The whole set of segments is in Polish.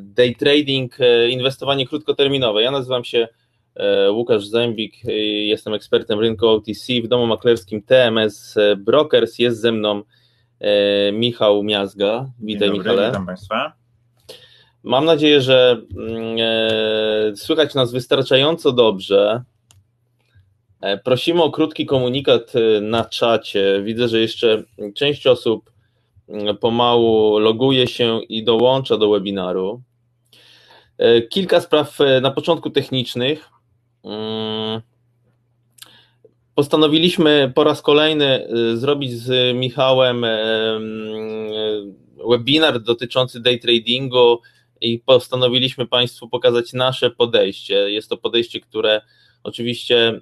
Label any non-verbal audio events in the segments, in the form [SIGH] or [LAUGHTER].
day trading, inwestowanie krótkoterminowe. Ja nazywam się Łukasz Zębik, jestem ekspertem rynku OTC w domu maklerskim TMS Brokers. Jest ze mną Michał Miazga. Witaj Dzień dobry, Michale. Witam Państwa. Mam nadzieję, że mm, e, słychać nas wystarczająco dobrze. E, Prosimy o krótki komunikat e, na czacie. Widzę, że jeszcze część osób pomału loguje się i dołącza do webinaru. E, Kilka spraw e, na początku technicznych. Mm, Postanowiliśmy po raz kolejny e, zrobić z Michałem mm, webinar dotyczący day tradingu i postanowiliśmy Państwu pokazać nasze podejście. Jest to podejście, które oczywiście mm,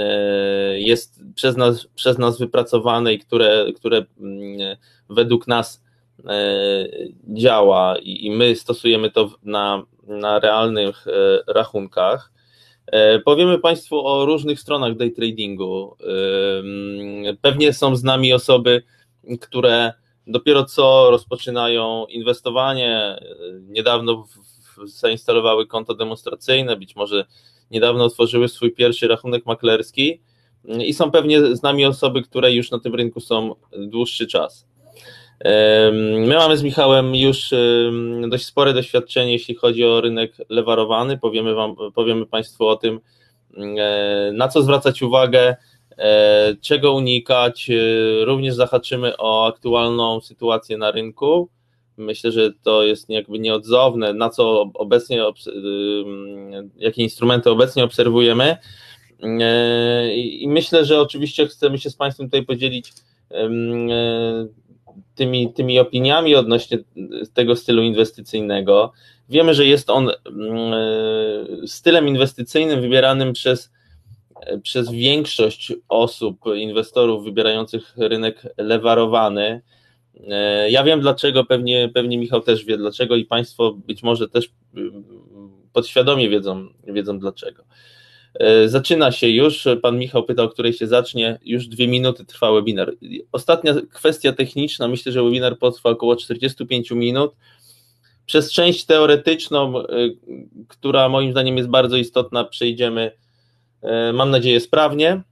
e, jest przez nas, przez nas wypracowane i które, które mm, według nas e, działa i my stosujemy to na, na realnych e, rachunkach. Powiemy Państwu o różnych stronach day tradingu. Ym, Pewnie są z nami osoby, które dopiero co rozpoczynają inwestowanie, niedawno zainstalowały konto demonstracyjne, być może niedawno otworzyły swój pierwszy rachunek maklerski y, i są pewnie z nami osoby, które już na tym rynku są dłuższy czas. My mamy z Michałem już dość spore doświadczenie, jeśli chodzi o rynek lewarowany. Powiemy, wam, powiemy Państwu o tym, y, na co zwracać uwagę, e, czego unikać. e, Również zahaczymy o aktualną sytuację na rynku. Myślę, że to jest jakby nieodzowne, na co obecnie, jakie instrumenty obecnie obserwujemy. E, I myślę, że oczywiście chcemy się z Państwem tutaj podzielić e, tymi, tymi opiniami odnośnie tego stylu inwestycyjnego. Wiemy, że jest on e, stylem inwestycyjnym wybieranym przez przez większość osób, inwestorów wybierających rynek lewarowany. E, Ja wiem dlaczego, pewnie, pewnie Michał też wie dlaczego i Państwo być może też mm, podświadomie wiedzą, wiedzą dlaczego. E, Zaczyna się już, pan Michał pytał, o której się zacznie, już dwie minuty trwa webinar. Ostatnia kwestia techniczna, myślę, że webinar potrwa około 45 minut. Przez część teoretyczną, e, która moim zdaniem jest bardzo istotna, przejdziemy mam nadzieję sprawnie,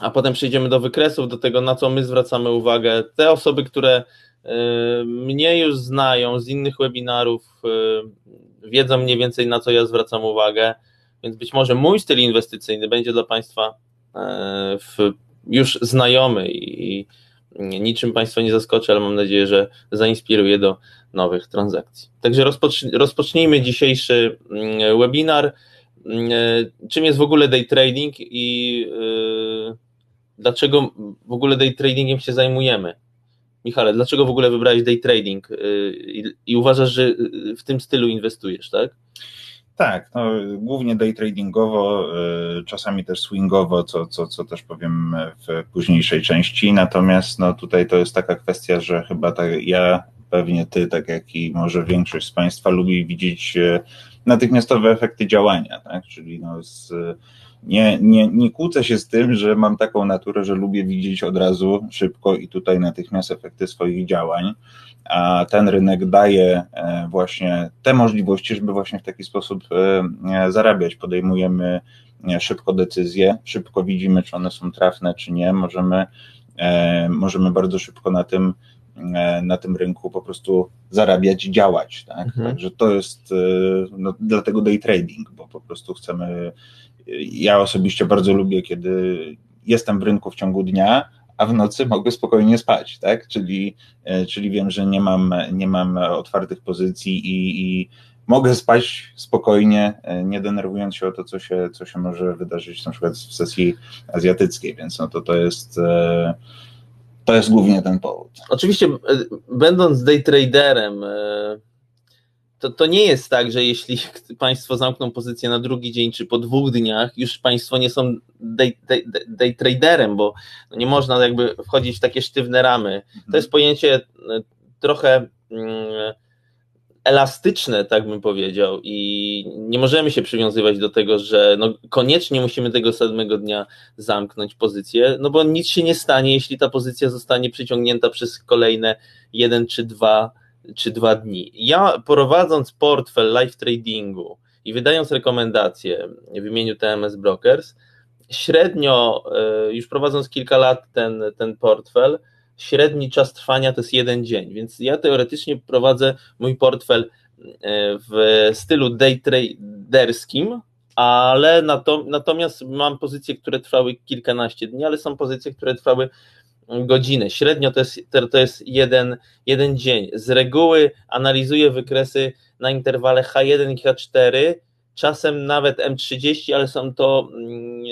a potem przejdziemy do wykresów, do tego, na co my zwracamy uwagę. Te osoby, które e, mnie już znają z innych webinarów, e, wiedzą mniej więcej, na co ja zwracam uwagę, więc być może mój styl inwestycyjny będzie dla Państwa e, już znajomy i niczym Państwa nie zaskoczy, ale mam nadzieję, że zainspiruje do nowych transakcji. Także rozpocz, rozpocznijmy dzisiejszy mm, webinar. E, czym jest w ogóle day trading i e, dlaczego w ogóle day tradingiem się zajmujemy. Michale, dlaczego w ogóle wybrałeś day trading e, i, uważasz, że w tym stylu inwestujesz, tak? Tak, no, głównie day tradingowo, czasami też swingowo, co, co, co też powiem w późniejszej części. Natomiast no, tutaj to jest taka kwestia, że chyba tak ja, pewnie ty, tak jak i może większość z Państwa lubi widzieć natychmiastowe efekty działania, tak? Czyli no, z, nie, nie, nie kłócę się z tym, że mam taką naturę, że lubię widzieć od razu szybko i tutaj natychmiast efekty swoich działań a ten rynek daje e, właśnie te możliwości, żeby właśnie w taki sposób e, e, zarabiać. Podejmujemy szybko decyzje, szybko widzimy, czy one są trafne, czy nie. Możemy, możemy bardzo szybko na tym, na tym rynku po prostu zarabiać, działać. Tak? Mhm. Także to jest no, dlatego day trading, bo po prostu chcemy. Ja osobiście bardzo lubię, kiedy jestem w rynku w ciągu dnia, a w nocy mogę spokojnie spać, tak? Czyli, e, czyli wiem, że nie mam, nie mam otwartych pozycji i, i mogę spać spokojnie, e, nie denerwując się o to, co się, co się może wydarzyć na przykład w sesji azjatyckiej, więc no to to jest e, to jest głównie ten powód. Oczywiście, e, będąc day traderem, e, to, to nie jest tak, że jeśli [LAUGHS] Państwo zamkną pozycję na drugi dzień czy po dwóch dniach, już Państwo nie są day, day, day traderem, bo nie można jakby wchodzić w takie sztywne ramy. To jest pojęcie e, trochę mm, elastyczne, tak bym powiedział, i nie możemy się przywiązywać do tego, że no koniecznie musimy tego samego dnia zamknąć pozycję, no bo nic się nie stanie, jeśli ta pozycja zostanie przyciągnięta przez kolejne jeden czy dwa czy dwa dni. Ja prowadząc portfel live tradingu i wydając rekomendacje w imieniu TMS Brokers, średnio, e, już prowadząc kilka lat ten, ten portfel, średni czas trwania to jest jeden dzień, więc ja teoretycznie prowadzę mój portfel e, w stylu day traderskim, ale natomiast mam pozycje, które trwały kilkanaście dni, ale są pozycje, które trwały godzinę. Średnio to jest, to jest jeden, jeden dzień. Z reguły analizuję wykresy na interwale H1 i H4, czasem nawet M30, ale są to, mm,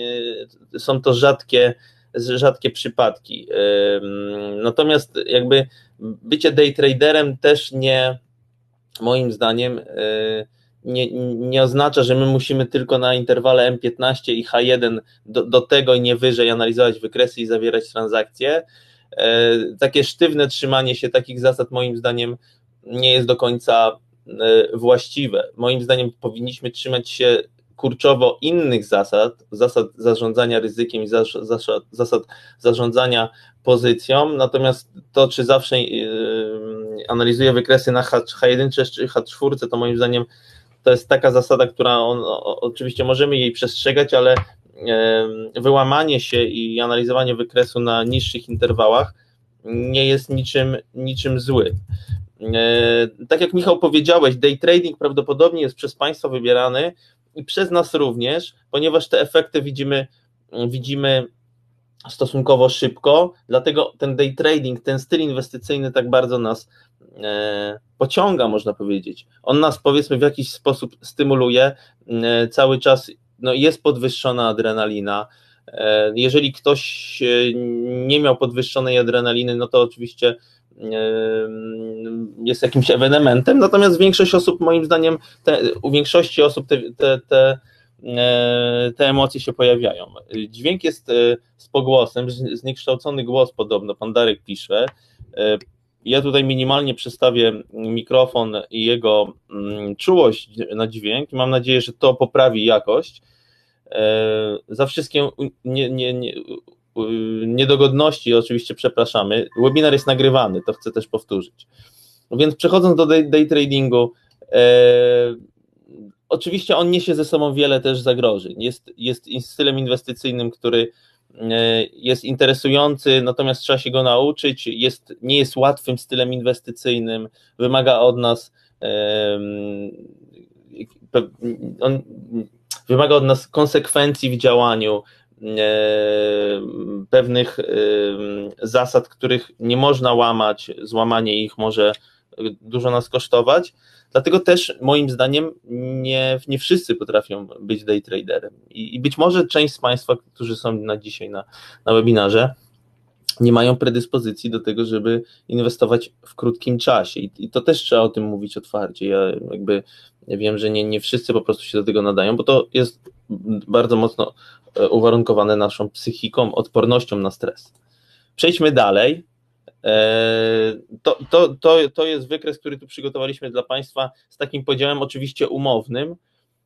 są to rzadkie, rzadkie przypadki. Natomiast jakby bycie day traderem też nie, moim zdaniem, y, nie, nie oznacza, że my musimy tylko na interwale M15 i H1 do, do tego i nie wyżej analizować wykresy i zawierać transakcje. E, takie sztywne trzymanie się takich zasad, moim zdaniem, nie jest do końca e, właściwe. Moim zdaniem powinniśmy trzymać się kurczowo innych zasad, zasad zarządzania ryzykiem i zasad, zasad zarządzania pozycją, natomiast to, czy zawsze yy, analizuję wykresy na H1 czy H4, to moim zdaniem to jest taka zasada, która on, oczywiście możemy jej przestrzegać, ale wyłamanie się i analizowanie wykresu na niższych interwałach nie jest niczym, niczym zły. E, tak jak Michał powiedziałeś, day trading prawdopodobnie jest przez Państwa wybierany i przez nas również, ponieważ te efekty widzimy, widzimy stosunkowo szybko, dlatego ten day trading, ten styl inwestycyjny tak bardzo nas e, pociąga, można powiedzieć. On nas powiedzmy w jakiś sposób stymuluje, e, cały czas no, jest podwyższona adrenalina. E, jeżeli ktoś nie miał podwyższonej adrenaliny, no to oczywiście jest jakimś ewenementem, natomiast większość osób, moim zdaniem, te, u większości osób te, te, te E, te emocje się pojawiają. Dźwięk jest e, z pogłosem, zniekształcony głos podobno, pan Darek pisze. E, ja tutaj minimalnie przestawię mikrofon i jego mm, czułość na dźwięk mam nadzieję, że to poprawi jakość. Za wszystkie nie, nie, nie, niedogodności oczywiście przepraszamy. Webinar jest nagrywany, to chcę też powtórzyć. Więc przechodząc do day, day tradingu, Oczywiście on niesie ze sobą wiele też zagrożeń. Jest, jest stylem inwestycyjnym, który e, jest interesujący, natomiast trzeba się go nauczyć. Jest, nie jest łatwym stylem inwestycyjnym, wymaga od nas on wymaga od nas konsekwencji w działaniu, pewnych zasad, których nie można łamać, złamanie ich może dużo nas kosztować. Dlatego też moim zdaniem nie, nie wszyscy potrafią być day traderem. I, I, być może część z Państwa, którzy są na dzisiaj na, na webinarze, nie mają predyspozycji do tego, żeby inwestować w krótkim czasie. I, I, to też trzeba o tym mówić otwarcie. Ja jakby wiem, że nie, nie wszyscy po prostu się do tego nadają, bo to jest bardzo mocno e, uwarunkowane naszą psychiką, odpornością na stres. Przejdźmy dalej. E, to, to, to, to jest wykres, który tu przygotowaliśmy dla Państwa z takim podziałem oczywiście umownym.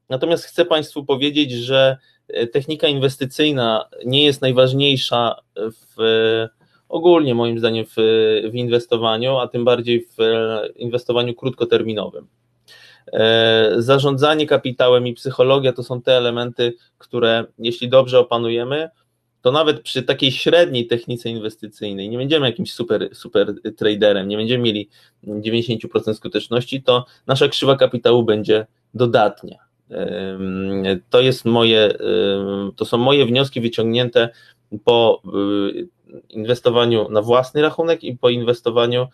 Natomiast chcę Państwu powiedzieć, że e, technika inwestycyjna nie jest najważniejsza w, ogólnie moim zdaniem w, w inwestowaniu, a tym bardziej w inwestowaniu krótkoterminowym. E, zarządzanie kapitałem i psychologia to są te elementy, które jeśli dobrze opanujemy, to nawet przy takiej średniej technice inwestycyjnej nie będziemy jakimś super, super traderem, nie będziemy mieli 90% skuteczności, to nasza krzywa kapitału będzie dodatnia. To jest moje, to są moje wnioski wyciągnięte po y, inwestowaniu na własny rachunek i po inwestowaniu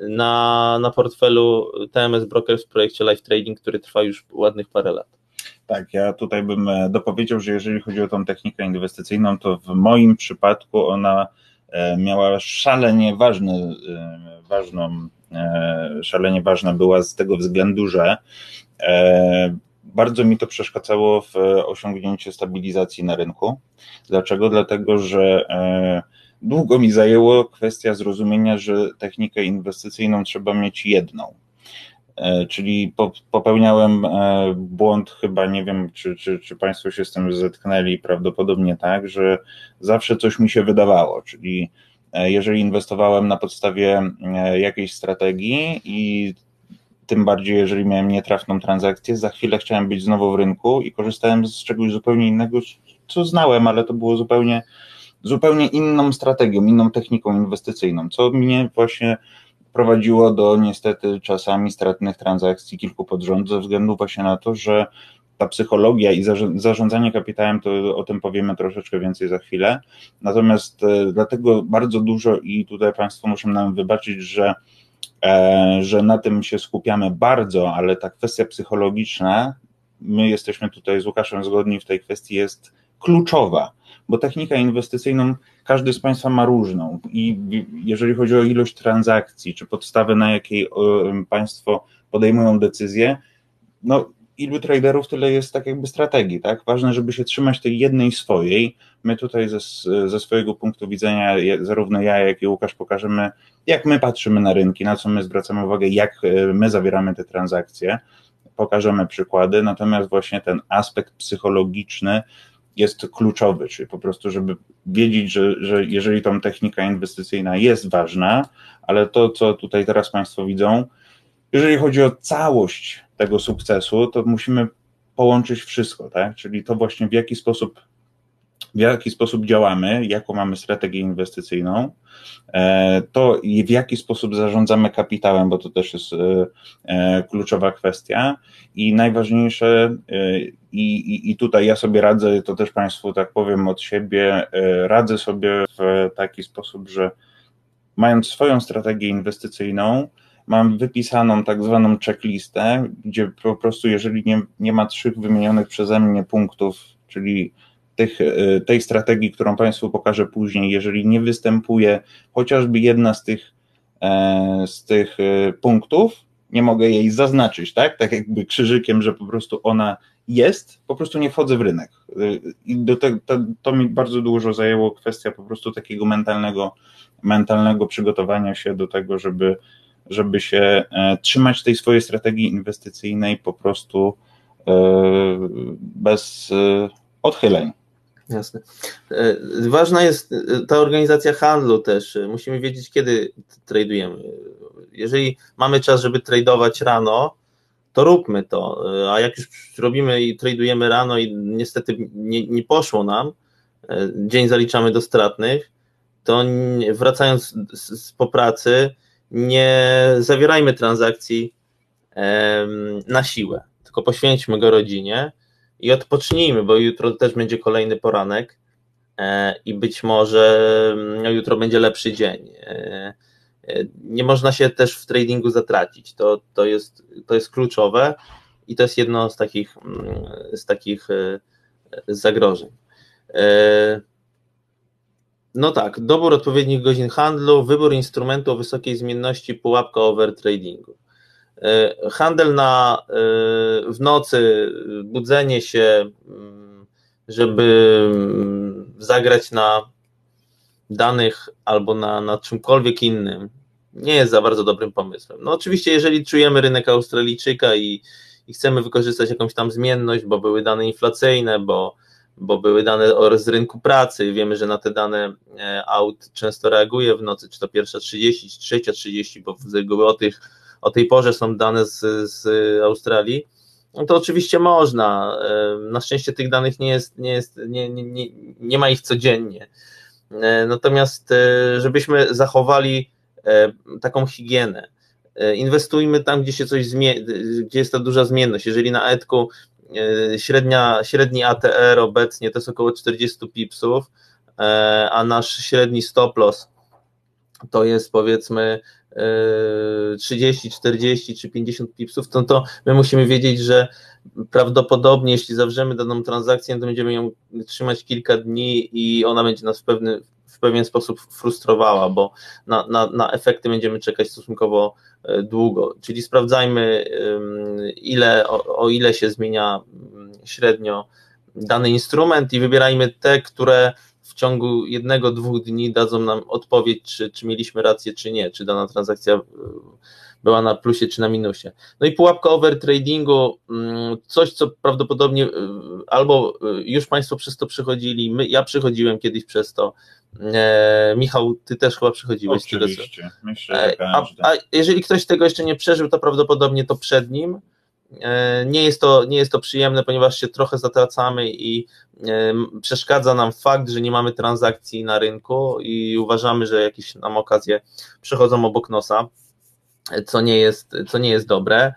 na, na portfelu TMS Brokers w projekcie Live Trading, który trwa już ładnych parę lat. Tak, ja tutaj bym e, dopowiedział, że jeżeli chodzi o tą technikę inwestycyjną, to w moim przypadku ona e, miała szalenie ważny, e, ważną, szalenie ważna była z tego względu, że bardzo mi to przeszkadzało w osiągnięciu stabilizacji na rynku. Dlaczego? Dlatego, że długo mi zajęło kwestia zrozumienia, że technikę inwestycyjną trzeba mieć jedną. E, czyli popełniałem e, błąd, chyba nie wiem, czy, czy, czy Państwo się z tym zetknęli, prawdopodobnie tak, że zawsze coś mi się wydawało, czyli jeżeli inwestowałem na podstawie jakiejś strategii i tym bardziej jeżeli miałem nietrafną transakcję, za chwilę chciałem być znowu w rynku i korzystałem z czegoś zupełnie innego, co znałem, ale to było zupełnie, zupełnie inną strategią, inną techniką inwestycyjną, co mnie właśnie prowadziło do niestety czasami stratnych transakcji kilku pod rząd, ze względu właśnie na to, że ta psychologia i zarządzanie kapitałem, to o tym powiemy troszeczkę więcej za chwilę. Natomiast e, dlatego bardzo dużo i tutaj Państwo muszą nam wybaczyć, że E, że na tym się skupiamy bardzo, ale ta kwestia psychologiczna, my jesteśmy tutaj z Łukaszem zgodni w tej kwestii, jest kluczowa, bo technikę inwestycyjną każdy z Państwa ma różną i jeżeli chodzi o ilość transakcji, czy podstawę, na jakiej Państwo podejmują decyzje, no ilu traderów, tyle jest tak jakby strategii, tak? Ważne, żeby się trzymać tej jednej swojej. My tutaj ze, ze swojego punktu widzenia, zarówno ja, jak i Łukasz pokażemy, jak my patrzymy na rynki, na co my zwracamy uwagę, jak e, my zawieramy te transakcje. Pokażemy przykłady, natomiast właśnie ten aspekt psychologiczny jest kluczowy, czyli po prostu, żeby wiedzieć, że, że jeżeli tą technika inwestycyjna jest ważna, ale to, co tutaj teraz Państwo widzą, jeżeli chodzi o całość tego sukcesu, to musimy połączyć wszystko, tak? Czyli to właśnie w jaki sposób w jaki sposób działamy, jaką mamy strategię inwestycyjną, e, to w jaki sposób zarządzamy kapitałem, bo to też jest e, e, kluczowa kwestia. I najważniejsze, i, i, i tutaj ja sobie radzę, to też Państwu tak powiem od siebie, radzę sobie w taki sposób, że mając swoją strategię inwestycyjną, mam wypisaną tak zwaną checklistę, gdzie po prostu jeżeli nie, nie ma trzech wymienionych przeze mnie punktów, czyli tych, e, tej strategii, którą Państwu pokażę później, jeżeli nie występuje chociażby jedna z tych, e, z tych e, punktów, nie mogę jej zaznaczyć, tak? Tak jakby krzyżykiem, że po prostu ona jest, po prostu nie wchodzę w rynek. I do te, to, to mi bardzo dużo zajęło kwestia po prostu takiego mentalnego, mentalnego przygotowania się do tego, żeby żeby się trzymać tej swojej strategii inwestycyjnej po prostu bez odchyleń. Jasne. Ważna jest ta organizacja handlu też. Musimy wiedzieć, kiedy tradujemy. Jeżeli mamy czas, żeby tradować rano, to róbmy to. A jak już robimy i tradujemy rano i niestety nie, nie poszło nam, dzień zaliczamy do stratnych, to wracając z, z po pracy, nie zawierajmy transakcji na siłę, tylko poświęćmy go rodzinie i odpocznijmy, bo jutro też będzie kolejny poranek e, i być może no, jutro będzie lepszy dzień. E, e, nie można się też w tradingu zatracić. To, to, jest, to jest kluczowe i to jest jedno z takich, mm, z takich zagrożeń. No tak, dobór odpowiednich godzin handlu, wybór instrumentu o wysokiej zmienności, pułapka overtradingu. E, handel na, e, w nocy, budzenie się, mm, żeby mm, zagrać na danych albo na, na czymkolwiek innym, nie jest za bardzo dobrym pomysłem. No oczywiście, jeżeli czujemy rynek Australijczyka i, i chcemy wykorzystać jakąś tam zmienność, bo były dane inflacyjne, bo bo były dane z rynku pracy. Wiemy, że na te dane e, aut często reaguje w nocy, czy to pierwsza 30, czy trzecia 30, bo o, tych, o tej porze są dane z, z Australii. No to oczywiście można. E, na szczęście tych danych nie jest, nie jest, nie, nie, nie, nie ma ich codziennie. E, natomiast żebyśmy zachowali taką higienę. Inwestujmy tam, gdzie się coś zmieni, gdzie jest ta duża zmienność. Jeżeli na etku E, średnia, średni ATR obecnie to jest około 40 pipsów, e, a nasz średni stop loss to jest powiedzmy 30, e, 40 czy 50 pipsów, to, to my musimy wiedzieć, że prawdopodobnie jeśli zawrzemy daną transakcję, to będziemy ją trzymać kilka dni i ona będzie nas w pewny, w pewien sposób frustrowała, bo na, na, na efekty będziemy czekać stosunkowo e, długo. Czyli sprawdzajmy, ile, o, o ile się zmienia średnio dany instrument i wybierajmy te, które w ciągu jednego, dwóch dni dadzą nam odpowiedź, czy, czy mieliśmy rację, czy nie, czy dana transakcja była na plusie czy na minusie. No i pułapka overtradingu, mm, coś co prawdopodobnie albo już Państwo przez to przychodzili, my, ja przychodziłem kiedyś przez to, E, Michał, ty też chyba przychodziłeś. Oczywiście, myślę, że a, a jeżeli ktoś tego jeszcze nie przeżył, to prawdopodobnie to przed nim. E, nie jest, to, nie jest to przyjemne, ponieważ się trochę zatracamy i e, przeszkadza nam fakt, że nie mamy transakcji na rynku i uważamy, że jakieś nam okazje przychodzą obok nosa, co nie jest, co nie jest dobre.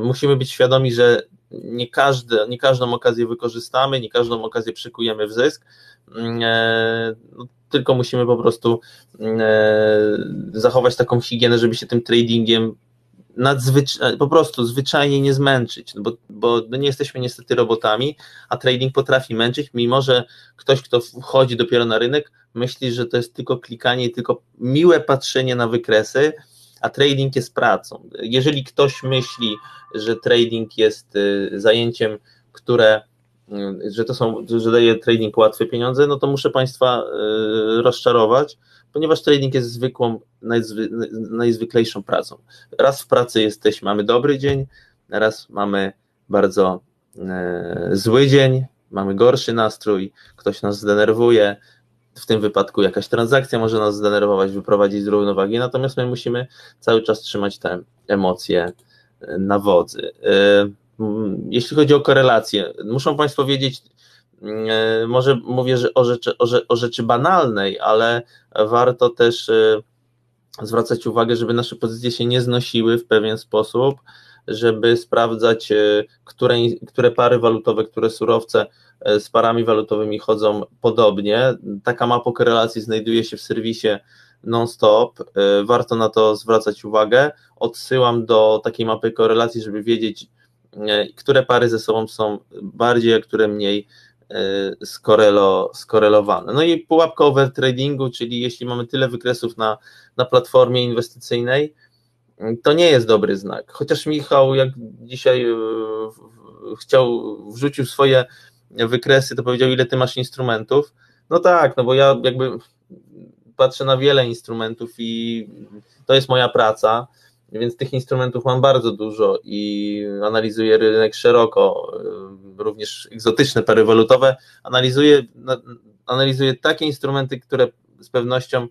Musimy być świadomi, że nie, każdy, nie każdą okazję wykorzystamy, nie każdą okazję przykujemy w zysk, mm, no, tylko musimy po prostu zachować taką higienę, żeby się tym tradingiem nadzwyczaj, po prostu zwyczajnie nie zmęczyć, no bo, bo no nie jesteśmy niestety robotami, a trading potrafi męczyć, mimo że ktoś, kto wchodzi dopiero na rynek, myśli, że to jest tylko klikanie i tylko miłe patrzenie na wykresy, a trading jest pracą. Jeżeli ktoś myśli, że trading jest y, zajęciem, które y, że to są, że daje trading łatwe pieniądze, no to muszę Państwa y, rozczarować, ponieważ trading jest zwykłą, najzwy, najzwyklejszą pracą. Raz w pracy jesteśmy, mamy dobry dzień, raz mamy bardzo e, zły dzień, mamy gorszy nastrój, ktoś nas zdenerwuje, w tym wypadku jakaś transakcja może nas zdenerwować, wyprowadzić z równowagi, natomiast my musimy cały czas trzymać te emocje e, na wodzy. E, jeśli chodzi o korelację, muszą Państwo wiedzieć, może mówię że o, rzeczy, o, o rzeczy banalnej, ale warto też e, zwracać uwagę, żeby nasze pozycje się nie znosiły w pewien sposób, żeby sprawdzać, e, które, które pary walutowe, które surowce z parami walutowymi chodzą podobnie. Taka mapa korelacji znajduje się w serwisie non-stop. Warto na to zwracać uwagę. Odsyłam do takiej mapy korelacji, żeby wiedzieć, które pary ze sobą są bardziej, a które mniej skorelo, skorelowane. No i pułapka overtradingu, czyli jeśli mamy tyle wykresów na, na platformie inwestycyjnej, to nie jest dobry znak. Chociaż Michał, jak dzisiaj y, chciał, wrzucił swoje wykresy, to powiedział, ile ty masz instrumentów. No tak, no bo ja jakby patrzę na wiele instrumentów i to jest moja praca więc tych instrumentów mam bardzo dużo i analizuję rynek szeroko, y, również egzotyczne pary walutowe. Analizuję, analizuję takie instrumenty, które z pewnością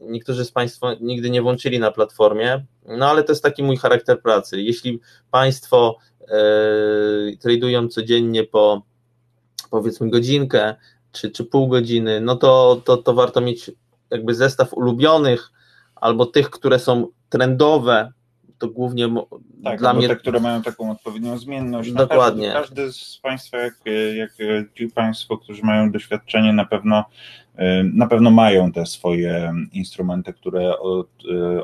niektórzy z Państwa nigdy nie włączyli na platformie, no ale to jest taki mój charakter pracy. Jeśli Państwo e, tradują codziennie po powiedzmy godzinkę czy, czy pół godziny, no to, to, to warto mieć jakby zestaw ulubionych albo tych, które są trendowe, to głównie tak, dla mnie. Te, które mają taką odpowiednią zmienność. Dokładnie. Każdy, każdy z Państwa, jak, jak ci Państwo, którzy mają doświadczenie, na pewno na pewno mają te swoje instrumenty, które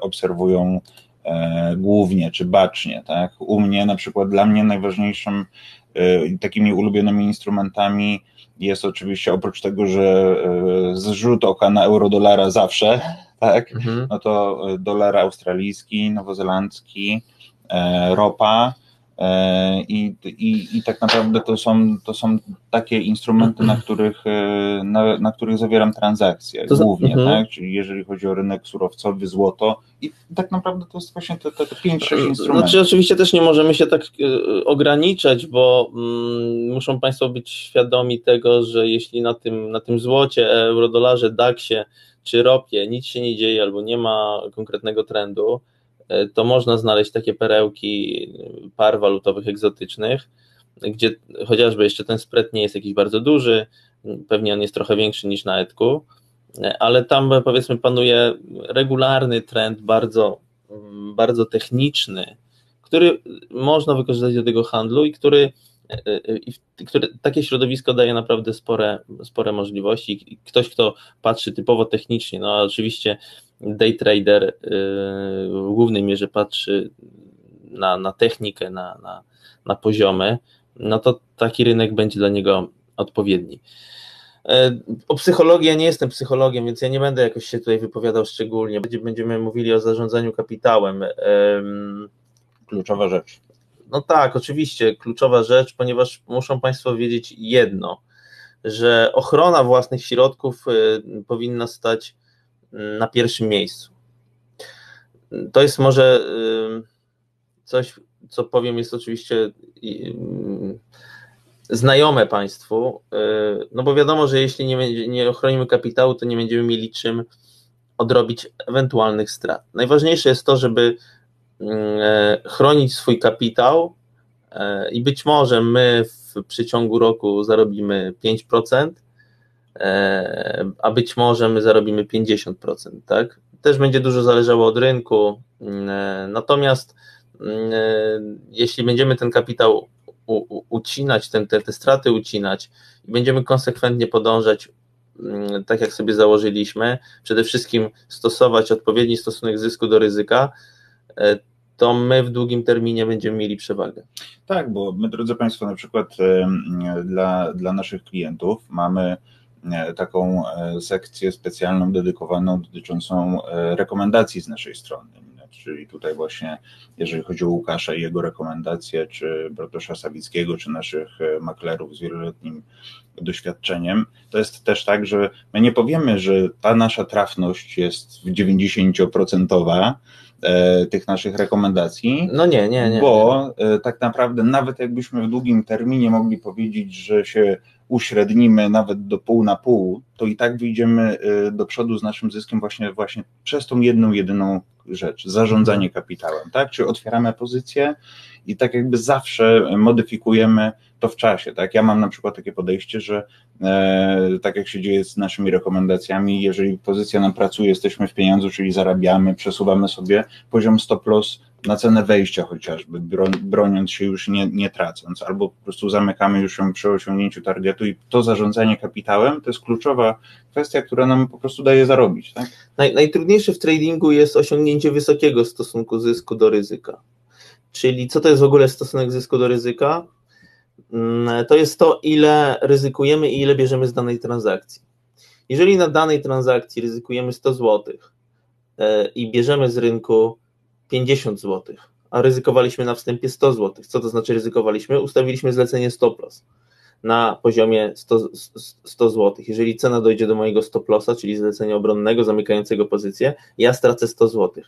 obserwują e, głównie czy bacznie. Tak? U mnie na przykład dla mnie najważniejszym e, takimi ulubionymi instrumentami jest oczywiście oprócz tego, że e, zrzut oka na euro-dolara zawsze, tak, mhm. no to e, dolar australijski, nowozelandzki, e, ropa, e, i, i, I tak naprawdę to są, to są takie instrumenty, na których, na, na których zawieram transakcje to głównie, uh tak? Czyli jeżeli chodzi o rynek surowcowy, złoto i tak naprawdę to jest właśnie te, te, te 5-6 instrumentów. Znaczy oczywiście też nie możemy się tak ograniczać, bo mm, muszą Państwo być świadomi tego, że jeśli na tym, na tym złocie, eurodolarze, DAX-ie czy ropie nic się nie dzieje albo nie ma konkretnego trendu, e, to można znaleźć takie perełki par walutowych egzotycznych, gdzie chociażby jeszcze ten spread nie jest jakiś bardzo duży, pewnie on jest trochę większy niż na etku, e, ale tam powiedzmy panuje regularny trend bardzo, bardzo techniczny, który można wykorzystać do tego handlu i który i które, takie środowisko daje naprawdę spore, spore możliwości. Ktoś, kto patrzy typowo technicznie, no oczywiście day trader y, w głównej mierze patrzy na, na technikę, na, na, na poziomy, no to taki rynek będzie dla niego odpowiedni. O psychologii ja nie jestem psychologiem, więc ja nie będę jakoś się tutaj wypowiadał szczególnie. Będziemy mówili o zarządzaniu kapitałem. Kluczowa rzecz. No tak, oczywiście, kluczowa rzecz, ponieważ muszą Państwo wiedzieć jedno, że ochrona własnych środków y, powinna stać mm, na pierwszym miejscu. to jest może coś, co powiem, jest oczywiście znajome Państwu, no bo wiadomo, że jeśli nie, ochronimy kapitału, to nie będziemy mieli czym odrobić ewentualnych strat. Najważniejsze jest to, żeby chronić swój kapitał e, i być może my w przeciągu roku zarobimy 5%, e, a być może my zarobimy 50%, tak? Też będzie dużo zależało od rynku, natomiast jeśli będziemy ten kapitał ucinać, ten, te, te straty ucinać i będziemy konsekwentnie podążać Mm, tak jak sobie założyliśmy, przede wszystkim stosować odpowiedni stosunek zysku do ryzyka, e, to my w długim terminie będziemy mieli przewagę. Tak, bo my, drodzy Państwo, na przykład dla, dla naszych klientów mamy e, taką e, sekcję specjalną, dedykowaną dotyczącą rekomendacji z naszej strony. Czyli tutaj właśnie, jeżeli chodzi o Łukasza i jego rekomendacje, czy Bartosza Sawickiego, czy naszych maklerów z wieloletnim doświadczeniem, to jest też tak, że my nie powiemy, że ta nasza trafność jest 90% e, tych naszych rekomendacji. No nie, nie, nie. Bo e, tak naprawdę nawet jakbyśmy w długim terminie mogli powiedzieć, że się uśrednimy nawet do pół na pół, to i tak wyjdziemy e, do przodu z naszym zyskiem właśnie, właśnie przez tą jedną, jedyną rzecz, zarządzanie kapitałem, tak? Czy otwieramy pozycję i tak jakby zawsze modyfikujemy to w czasie, tak? Ja mam na przykład takie podejście, że e, tak jak się dzieje z naszymi rekomendacjami, jeżeli pozycja nam pracuje, jesteśmy w pieniądzu, czyli zarabiamy, przesuwamy sobie poziom stop loss na cenę wejścia chociażby, broniąc się już nie, nie tracąc, albo po prostu zamykamy już ją przy osiągnięciu targetu i to zarządzanie kapitałem to jest kluczowa kwestia, która nam po prostu daje zarobić. Tak? Naj, najtrudniejsze w tradingu jest osiągnięcie wysokiego stosunku zysku do ryzyka. Czyli co to jest w ogóle stosunek zysku do ryzyka? Mm, to jest to, ile ryzykujemy i ile bierzemy z danej transakcji. Jeżeli na danej transakcji ryzykujemy 100 zł e, i bierzemy z rynku 50 zł, a ryzykowaliśmy na wstępie 100 zł, co to znaczy ryzykowaliśmy? Ustawiliśmy zlecenie stop loss na poziomie 100, 100 zł. Jeżeli cena dojdzie do mojego stop lossa, czyli zlecenia obronnego zamykającego pozycję, ja stracę 100 zł.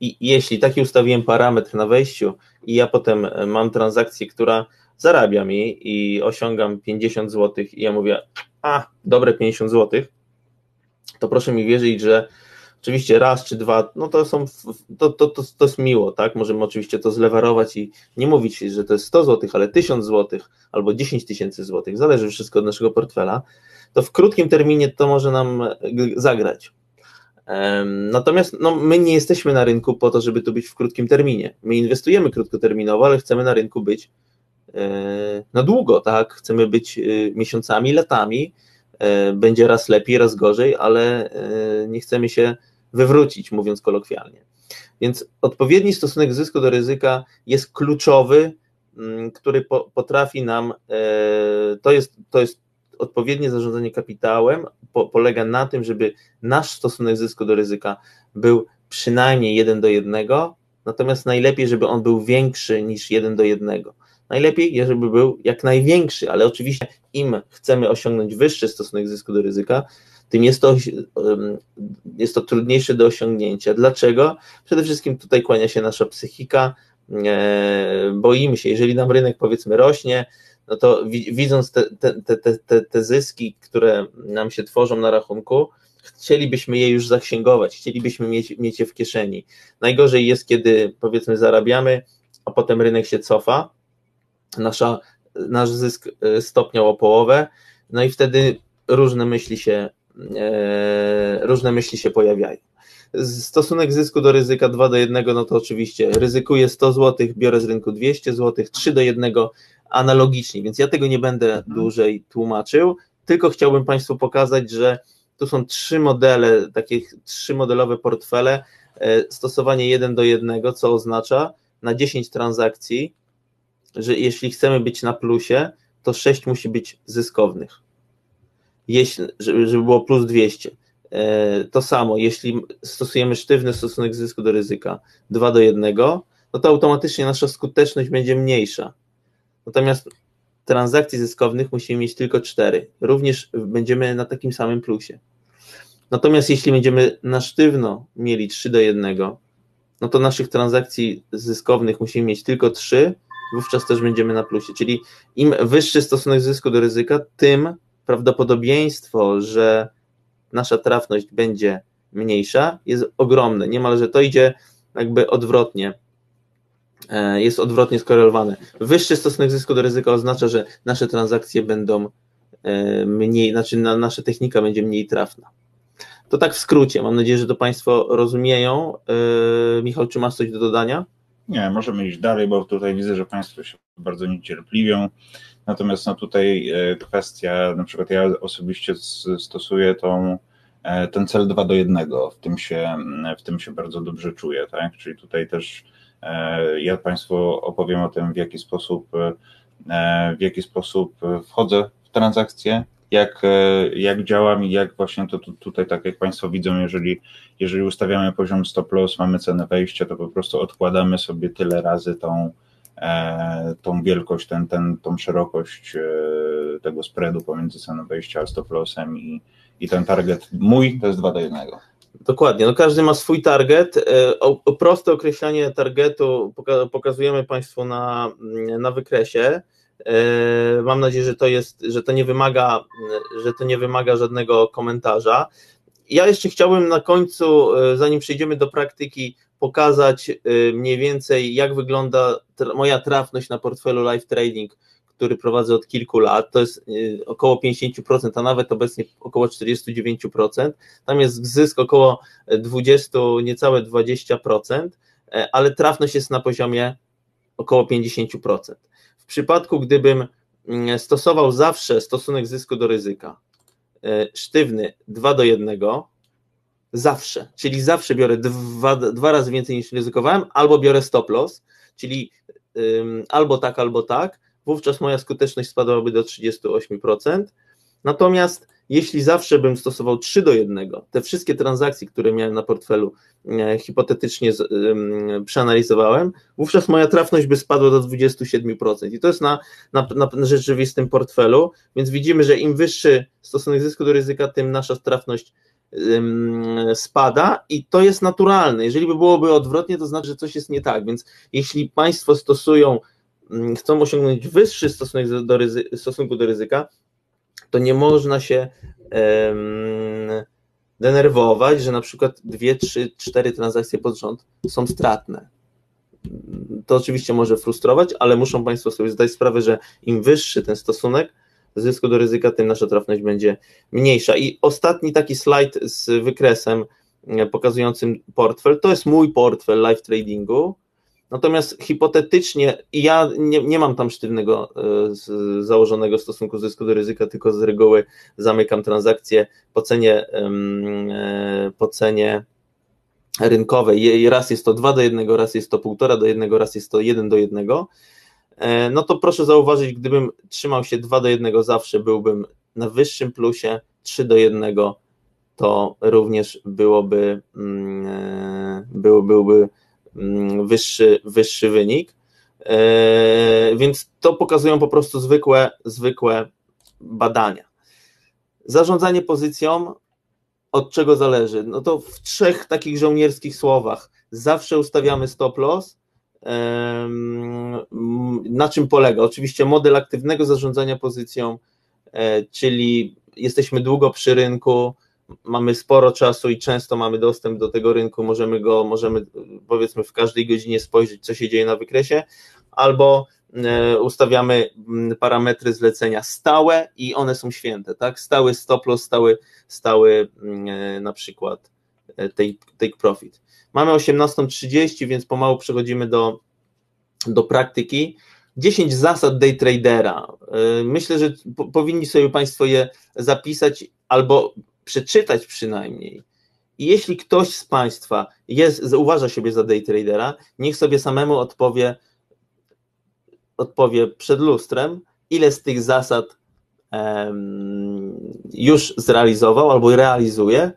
I jeśli taki ustawiłem parametr na wejściu i ja potem mam transakcję, która zarabia mi i osiągam 50 zł i ja mówię, a dobre 50 zł, to proszę mi wierzyć, że oczywiście raz czy dwa, no to są, to, to, to, to jest miło, tak, możemy oczywiście to zlewarować i nie mówić, że to jest 100 zł, ale 1000 zł albo 10 tysięcy złotych, zależy wszystko od naszego portfela, to w krótkim terminie to może nam zagrać. Natomiast no, my nie jesteśmy na rynku po to, żeby tu być w krótkim terminie. My inwestujemy krótkoterminowo, ale chcemy na rynku być E, na długo, tak? Chcemy być e, miesiącami, latami. E, będzie raz lepiej, raz gorzej, ale nie chcemy się wywrócić, mówiąc kolokwialnie. Więc odpowiedni stosunek zysku do ryzyka jest kluczowy, mm, który potrafi nam, to jest, to jest odpowiednie zarządzanie kapitałem, po, polega na tym, żeby nasz stosunek zysku do ryzyka był przynajmniej 1 do 1, natomiast najlepiej, żeby on był większy niż 1 do 1. Najlepiej, żeby był jak największy, ale oczywiście im chcemy osiągnąć wyższy stosunek zysku do ryzyka, tym jest to, jest to trudniejsze do osiągnięcia. Dlaczego? Przede wszystkim tutaj kłania się nasza psychika, e, boimy się, jeżeli nam rynek powiedzmy rośnie, no to widząc te, te, te, te, zyski, które nam się tworzą na rachunku, chcielibyśmy je już zaksięgować, chcielibyśmy mieć, mieć je w kieszeni. Najgorzej jest, kiedy powiedzmy zarabiamy, a potem rynek się cofa, nasza, nasz zysk e, stopniał o połowę, no i wtedy różne myśli się, różne myśli się pojawiają. Stosunek zysku do ryzyka 2 do 1, no to oczywiście ryzykuję 100 zł, biorę z rynku 200 zł, 3 do 1 analogicznie, więc ja tego nie będę mhm. dłużej tłumaczył, tylko chciałbym Państwu pokazać, że tu są trzy modele, takie trzy modelowe portfele, e, stosowanie 1 do 1, co oznacza na 10 transakcji że jeśli chcemy być na plusie, to 6 musi być zyskownych. Jeśli, żeby, było plus 200. E, to samo, jeśli stosujemy sztywny stosunek zysku do ryzyka 2 do 1, no to automatycznie nasza skuteczność będzie mniejsza. Natomiast transakcji zyskownych musimy mieć tylko 4. Również będziemy na takim samym plusie. Natomiast jeśli będziemy na sztywno mieli 3 do 1, no to naszych transakcji zyskownych musimy mieć tylko trzy, wówczas też będziemy na plusie. Czyli im wyższy stosunek zysku do ryzyka, tym prawdopodobieństwo, że nasza trafność będzie mniejsza, jest ogromne. Niemalże to idzie jakby odwrotnie. E, jest odwrotnie skorelowane. Wyższy stosunek zysku do ryzyka oznacza, że nasze transakcje będą e, mniej, znaczy nasza technika będzie mniej trafna. To tak w skrócie. Mam nadzieję, że to Państwo rozumieją. E, Michał, czy masz coś do dodania? Nie, możemy iść dalej, bo tutaj widzę, że Państwo się bardzo niecierpliwią. Natomiast no tutaj kwestia, na przykład ja osobiście stosuję tą, ten cel 2 do 1, w tym się, w tym się bardzo dobrze czuję, tak? Czyli tutaj też E, ja Państwu opowiem o tym, w jaki sposób, e, w jaki sposób wchodzę w transakcje, jak, e, jak działam i jak właśnie to tutaj, tak jak Państwo widzą, jeżeli, jeżeli ustawiamy poziom stop loss, mamy cenę wejścia, to po prostu odkładamy sobie tyle razy tą, tą wielkość, ten, ten, tą szerokość tego spreadu pomiędzy ceną wejścia a stop lossem i, i ten target mój to jest 2 do 1. Dokładnie, no każdy ma swój target. E, o, proste określenie targetu pokazujemy Państwu na, na wykresie. E, mam nadzieję, że to jest, że to nie wymaga, że to nie wymaga żadnego komentarza. Ja jeszcze chciałbym na końcu, e, zanim przejdziemy do praktyki, pokazać mniej więcej, jak wygląda moja trafność na portfelu live trading który prowadzę od kilku lat, to jest y, około 50%, a nawet obecnie około 49%. Tam jest zysk około 20, niecałe 20%, e, ale trafność jest na poziomie około 50%. W przypadku, gdybym mm, stosował zawsze stosunek zysku do ryzyka e, sztywny 2 do 1, zawsze, czyli zawsze biorę dwa, dwa razy więcej niż ryzykowałem, albo biorę stop loss, czyli albo tak, albo tak, wówczas moja skuteczność spadłaby do 38%. Natomiast jeśli zawsze bym stosował 3 do 1, te wszystkie transakcje, które miałem na portfelu, e, hipotetycznie z, e, przeanalizowałem, wówczas moja trafność by spadła do 27%. I to jest na, na, na rzeczywistym portfelu, więc widzimy, że im wyższy stosunek zysku do ryzyka, tym nasza trafność spada i to jest naturalne. Jeżeli by byłoby odwrotnie, to znaczy, że coś jest nie tak. Więc jeśli Państwo stosują chcą osiągnąć wyższy stosunek do ryzy- stosunku do ryzyka, to nie można się um, denerwować, że na przykład dwie, trzy, cztery transakcje pod rząd są stratne. To oczywiście może frustrować, ale muszą Państwo sobie zdać sprawę, że im wyższy ten stosunek zysku do ryzyka, tym nasza trafność będzie mniejsza. I ostatni taki slajd z wykresem e, pokazującym portfel, to jest mój portfel live tradingu. Natomiast hipotetycznie, ja nie, nie mam tam sztywnego e, założonego stosunku zysku do ryzyka, tylko z reguły zamykam transakcje po cenie, e, po cenie rynkowej. Raz jest to 2 do 1, raz jest to 1,5 do 1, raz jest to 1 do 1. E, no to proszę zauważyć, gdybym trzymał się 2 do 1 zawsze, byłbym na wyższym plusie, 3 do 1 to również byłoby, mm, był, byłby Mm, wyższy, wyższy wynik. E, więc to pokazują po prostu zwykłe, zwykłe badania. Zarządzanie pozycją od czego zależy? No to w trzech takich żołnierskich słowach. Zawsze ustawiamy stop loss. Na czym polega? Oczywiście model aktywnego zarządzania pozycją, e, czyli jesteśmy długo przy rynku, mamy sporo czasu i często mamy dostęp do tego rynku, możemy go, możemy powiedzmy w każdej godzinie spojrzeć, co się dzieje na wykresie, albo e, ustawiamy parametry zlecenia stałe i one są święte, tak? Stały stop loss, stały, stały e, na przykład take, take profit. Mamy 18.30, więc pomału przechodzimy do, do praktyki. 10 zasad day tradera. Myślę, że powinni sobie Państwo je zapisać albo przeczytać przynajmniej. I jeśli ktoś z Państwa jest, uważa siebie za day tradera, niech sobie samemu odpowie, odpowie przed lustrem, ile z tych zasad um, już zrealizował albo realizuje.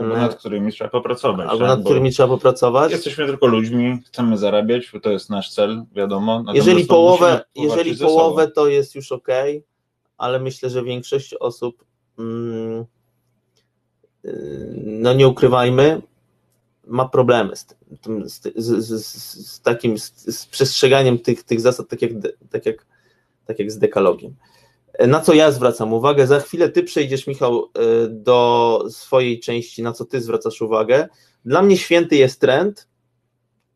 Albo nad którymi trzeba popracować. Albo tak? nad którymi trzeba popracować. Jesteśmy tylko ludźmi, chcemy zarabiać, bo to jest nasz cel, wiadomo. Jeżeli połowę, jeżeli połowę to jest już ok, ale myślę, że większość osób. Mm, no nie ukrywajmy, ma problemy z, tym, z, z, z takim z, przestrzeganiem tych, tych zasad, tak jak, tak, jak, tak jak z dekalogiem. Na co ja zwracam uwagę? Za chwilę ty przejdziesz, Michał, e, do swojej części, na co ty zwracasz uwagę. Dla mnie święty jest trend.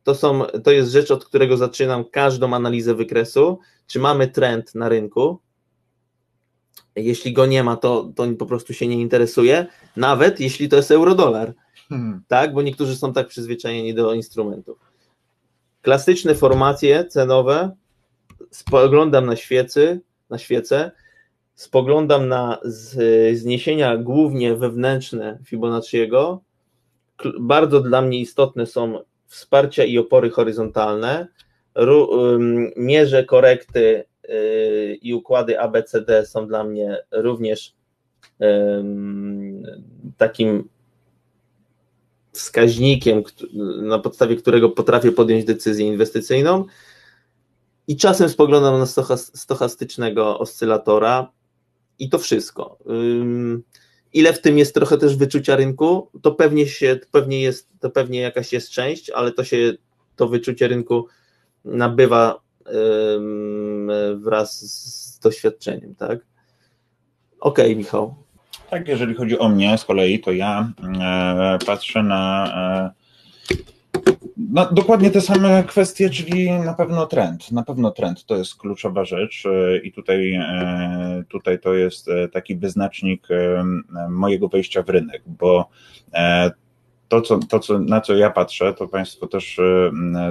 To, są, to jest rzecz, od którego zaczynam każdą analizę wykresu. Czy mamy trend na rynku? Jeśli go nie ma, to, to po prostu się nie interesuje, nawet jeśli to jest eurodolar. Hmm. Tak, bo niektórzy są tak przyzwyczajeni do instrumentów. Klasyczne formacje cenowe, spoglądam na świecy, na świecę, spoglądam na zniesienia głównie wewnętrzne Fibonacciego. Bardzo dla mnie istotne są wsparcia i opory horyzontalne. Mierzę korekty y, i układy ABCD są dla mnie również takim wskaźnikiem, na podstawie którego potrafię podjąć decyzję inwestycyjną. I czasem spoglądam na stochastycznego oscylatora i to wszystko. Ile w tym jest trochę też wyczucia rynku, to pewnie się, pewnie jest, to pewnie jakaś jest część, ale to się, to wyczucie rynku nabywa wraz z doświadczeniem, tak? Okej, okay, Michał. Tak, jeżeli chodzi o mnie z kolei, to ja e, patrzę na e, no, dokładnie te same kwestie, czyli na pewno trend. Na pewno trend to jest kluczowa rzecz e, i tutaj, e, tutaj to jest e, taki wyznacznik mojego wejścia w rynek, bo to, co, to co, na co ja patrzę, to Państwo też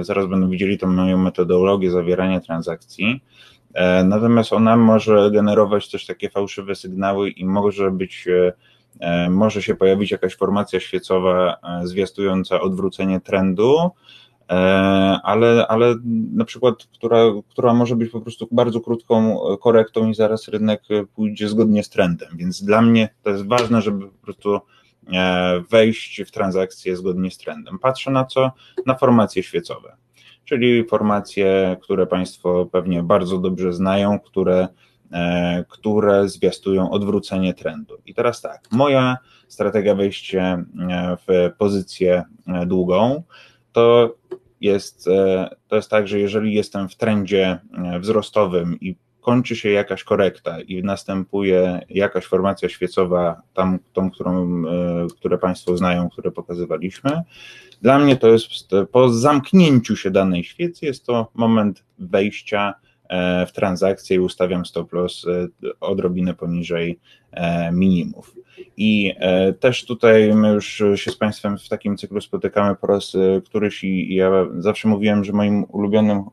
zaraz będą widzieli tą moją metodologię zawierania transakcji. Natomiast ona może generować też takie fałszywe sygnały i może być może się pojawić jakaś formacja świecowa e, zwiastująca odwrócenie trendu, e, ale, ale na przykład, która, która może być po prostu bardzo krótką korektą i zaraz rynek pójdzie zgodnie z trendem. Więc dla mnie to jest ważne, żeby po prostu wejść w transakcję zgodnie z trendem. Patrzę na co? Na formacje świecowe, czyli formacje, które Państwo pewnie bardzo dobrze znają, które E, które zwiastują odwrócenie trendu. I teraz tak, moja strategia wejścia e, w pozycję e, długą to jest, to jest tak, że jeżeli jestem w trendzie wzrostowym i kończy się jakaś korekta i następuje jakaś formacja świecowa, tam, tą, którą, które Państwo znają, które pokazywaliśmy, dla mnie to jest po zamknięciu się danej świecy, jest to moment wejścia E, w transakcję i ustawiam stop loss e, odrobinę poniżej e, minimów. I też tutaj my już się z Państwem w takim cyklu spotykamy po raz któryś i ja zawsze mówiłem, że moim ulubionym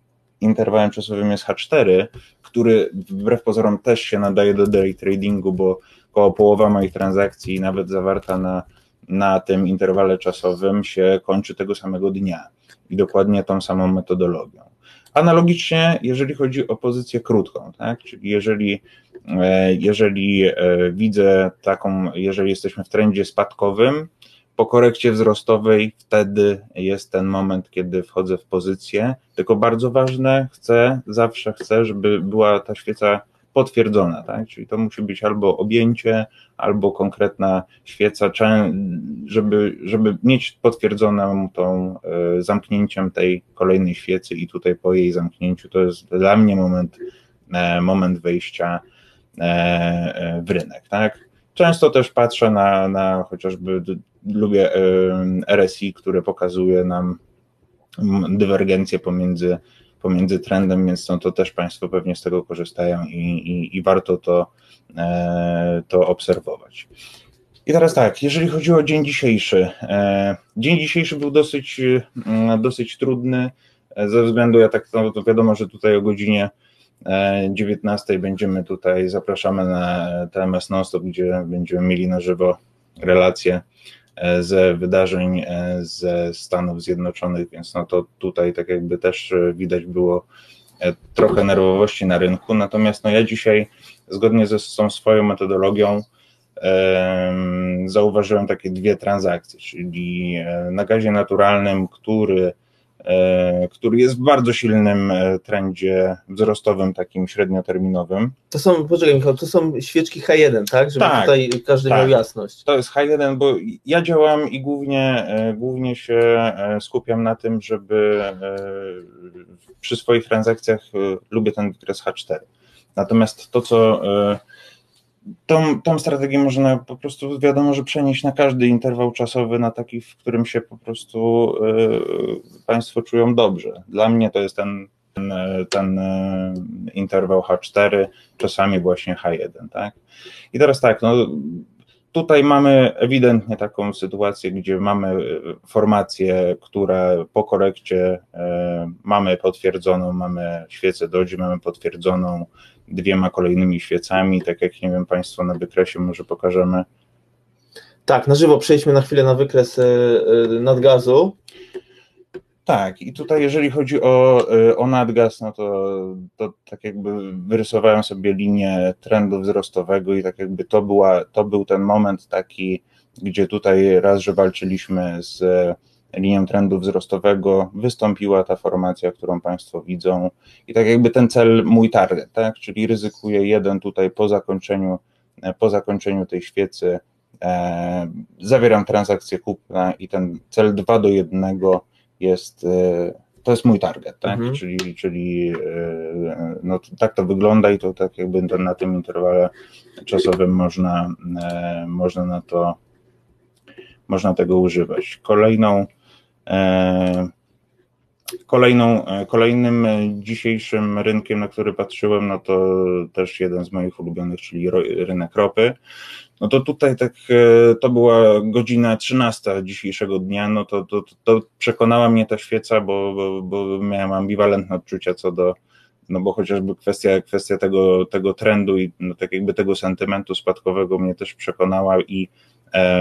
interwałem czasowym jest H4, który wbrew pozorom też się nadaje do day tradingu, bo około połowa moich transakcji, nawet zawarta na, na tym interwale czasowym, się kończy tego samego dnia i dokładnie tą samą metodologią. Analogicznie, jeżeli chodzi o pozycję krótką, tak? czyli jeżeli, e, jeżeli e, widzę taką, jeżeli jesteśmy w trendzie spadkowym, po korekcie wzrostowej wtedy jest ten moment, kiedy wchodzę w pozycję. Tylko bardzo ważne, chcę, zawsze chcę, żeby była ta świeca potwierdzona, tak? Czyli to musi być albo objęcie, albo konkretna świeca, żeby, żeby mieć potwierdzoną tą e, zamknięciem tej kolejnej świecy i tutaj po jej zamknięciu to jest dla mnie moment, e, moment wejścia e, w rynek, tak? Często też patrzę na, na chociażby lubię RSI, które pokazuje nam dywergencję pomiędzy pomiędzy trendem, więc no to też Państwo pewnie z tego korzystają i, i, i warto to, e, to obserwować. I teraz tak, jeżeli chodzi o dzień dzisiejszy. E, dzień dzisiejszy był dosyć, mm, dosyć trudny e, ze względu, ja tak, no to wiadomo, że tutaj o godzinie 19 będziemy tutaj, zapraszamy na TMS Nonstop, gdzie będziemy mieli na żywo relacje E, ze wydarzeń e, ze Stanów Zjednoczonych, więc no to tutaj tak jakby też e, widać było trochę nerwowości na rynku. Natomiast no ja dzisiaj zgodnie ze tą swoją metodologią zauważyłem takie dwie transakcje, czyli na gazie naturalnym, który który jest w bardzo silnym e, trendzie wzrostowym, takim średnioterminowym. To są, poczekaj Michał, to są świeczki H1, tak? Żeby tak, tutaj każdy tak. miał jasność. To jest H1, bo ja działam i głównie, e, głównie się skupiam na tym, żeby przy swoich transakcjach lubię ten wykres H4. Natomiast to, co tą, tą strategię można po prostu, wiadomo, że przenieść na każdy interwał czasowy, na taki, w którym się po prostu y, Państwo czują dobrze. Dla mnie to jest ten, ten, ten y, interwał H4, czasami właśnie H1, tak? I teraz tak, no tutaj mamy ewidentnie taką sytuację, gdzie mamy formację, która po korekcie y, mamy potwierdzoną, mamy świecę Dodge, mamy potwierdzoną dwiema kolejnymi świecami, tak jak nie wiem, Państwo na wykresie może pokażemy. Tak, na żywo przejdźmy na chwilę na wykres e, e, nadgazu. Tak, i tutaj jeżeli chodzi o, e, o nadgaz, no to, to tak jakby wyrysowałem sobie linię trendu wzrostowego i tak jakby to, była, to był ten moment taki, gdzie tutaj raz, że walczyliśmy z linią trendu wzrostowego wystąpiła ta formacja, którą Państwo widzą i tak jakby ten cel mój target, tak, czyli ryzykuję jeden tutaj po zakończeniu, po zakończeniu tej świecy e, zawieram transakcję kupna i ten cel 2 do 1 jest e, to jest mój target, tak? Mhm. Czyli, czyli e, no, tak to wygląda i to tak jakby na tym interwale czasowym można, e, można na to można tego używać. Kolejną kolejną, e, kolejnym dzisiejszym rynkiem, na który patrzyłem, no to też jeden z moich ulubionych, czyli rynek ropy. No to tutaj tak, e, to była godzina 13 dzisiejszego dnia, no to, to, to przekonała mnie ta świeca, bo, bo, bo miałem ambiwalentne odczucia co do, no bo chociażby kwestia, kwestia tego, tego trendu i no tak jakby tego sentymentu spadkowego mnie też przekonała i E,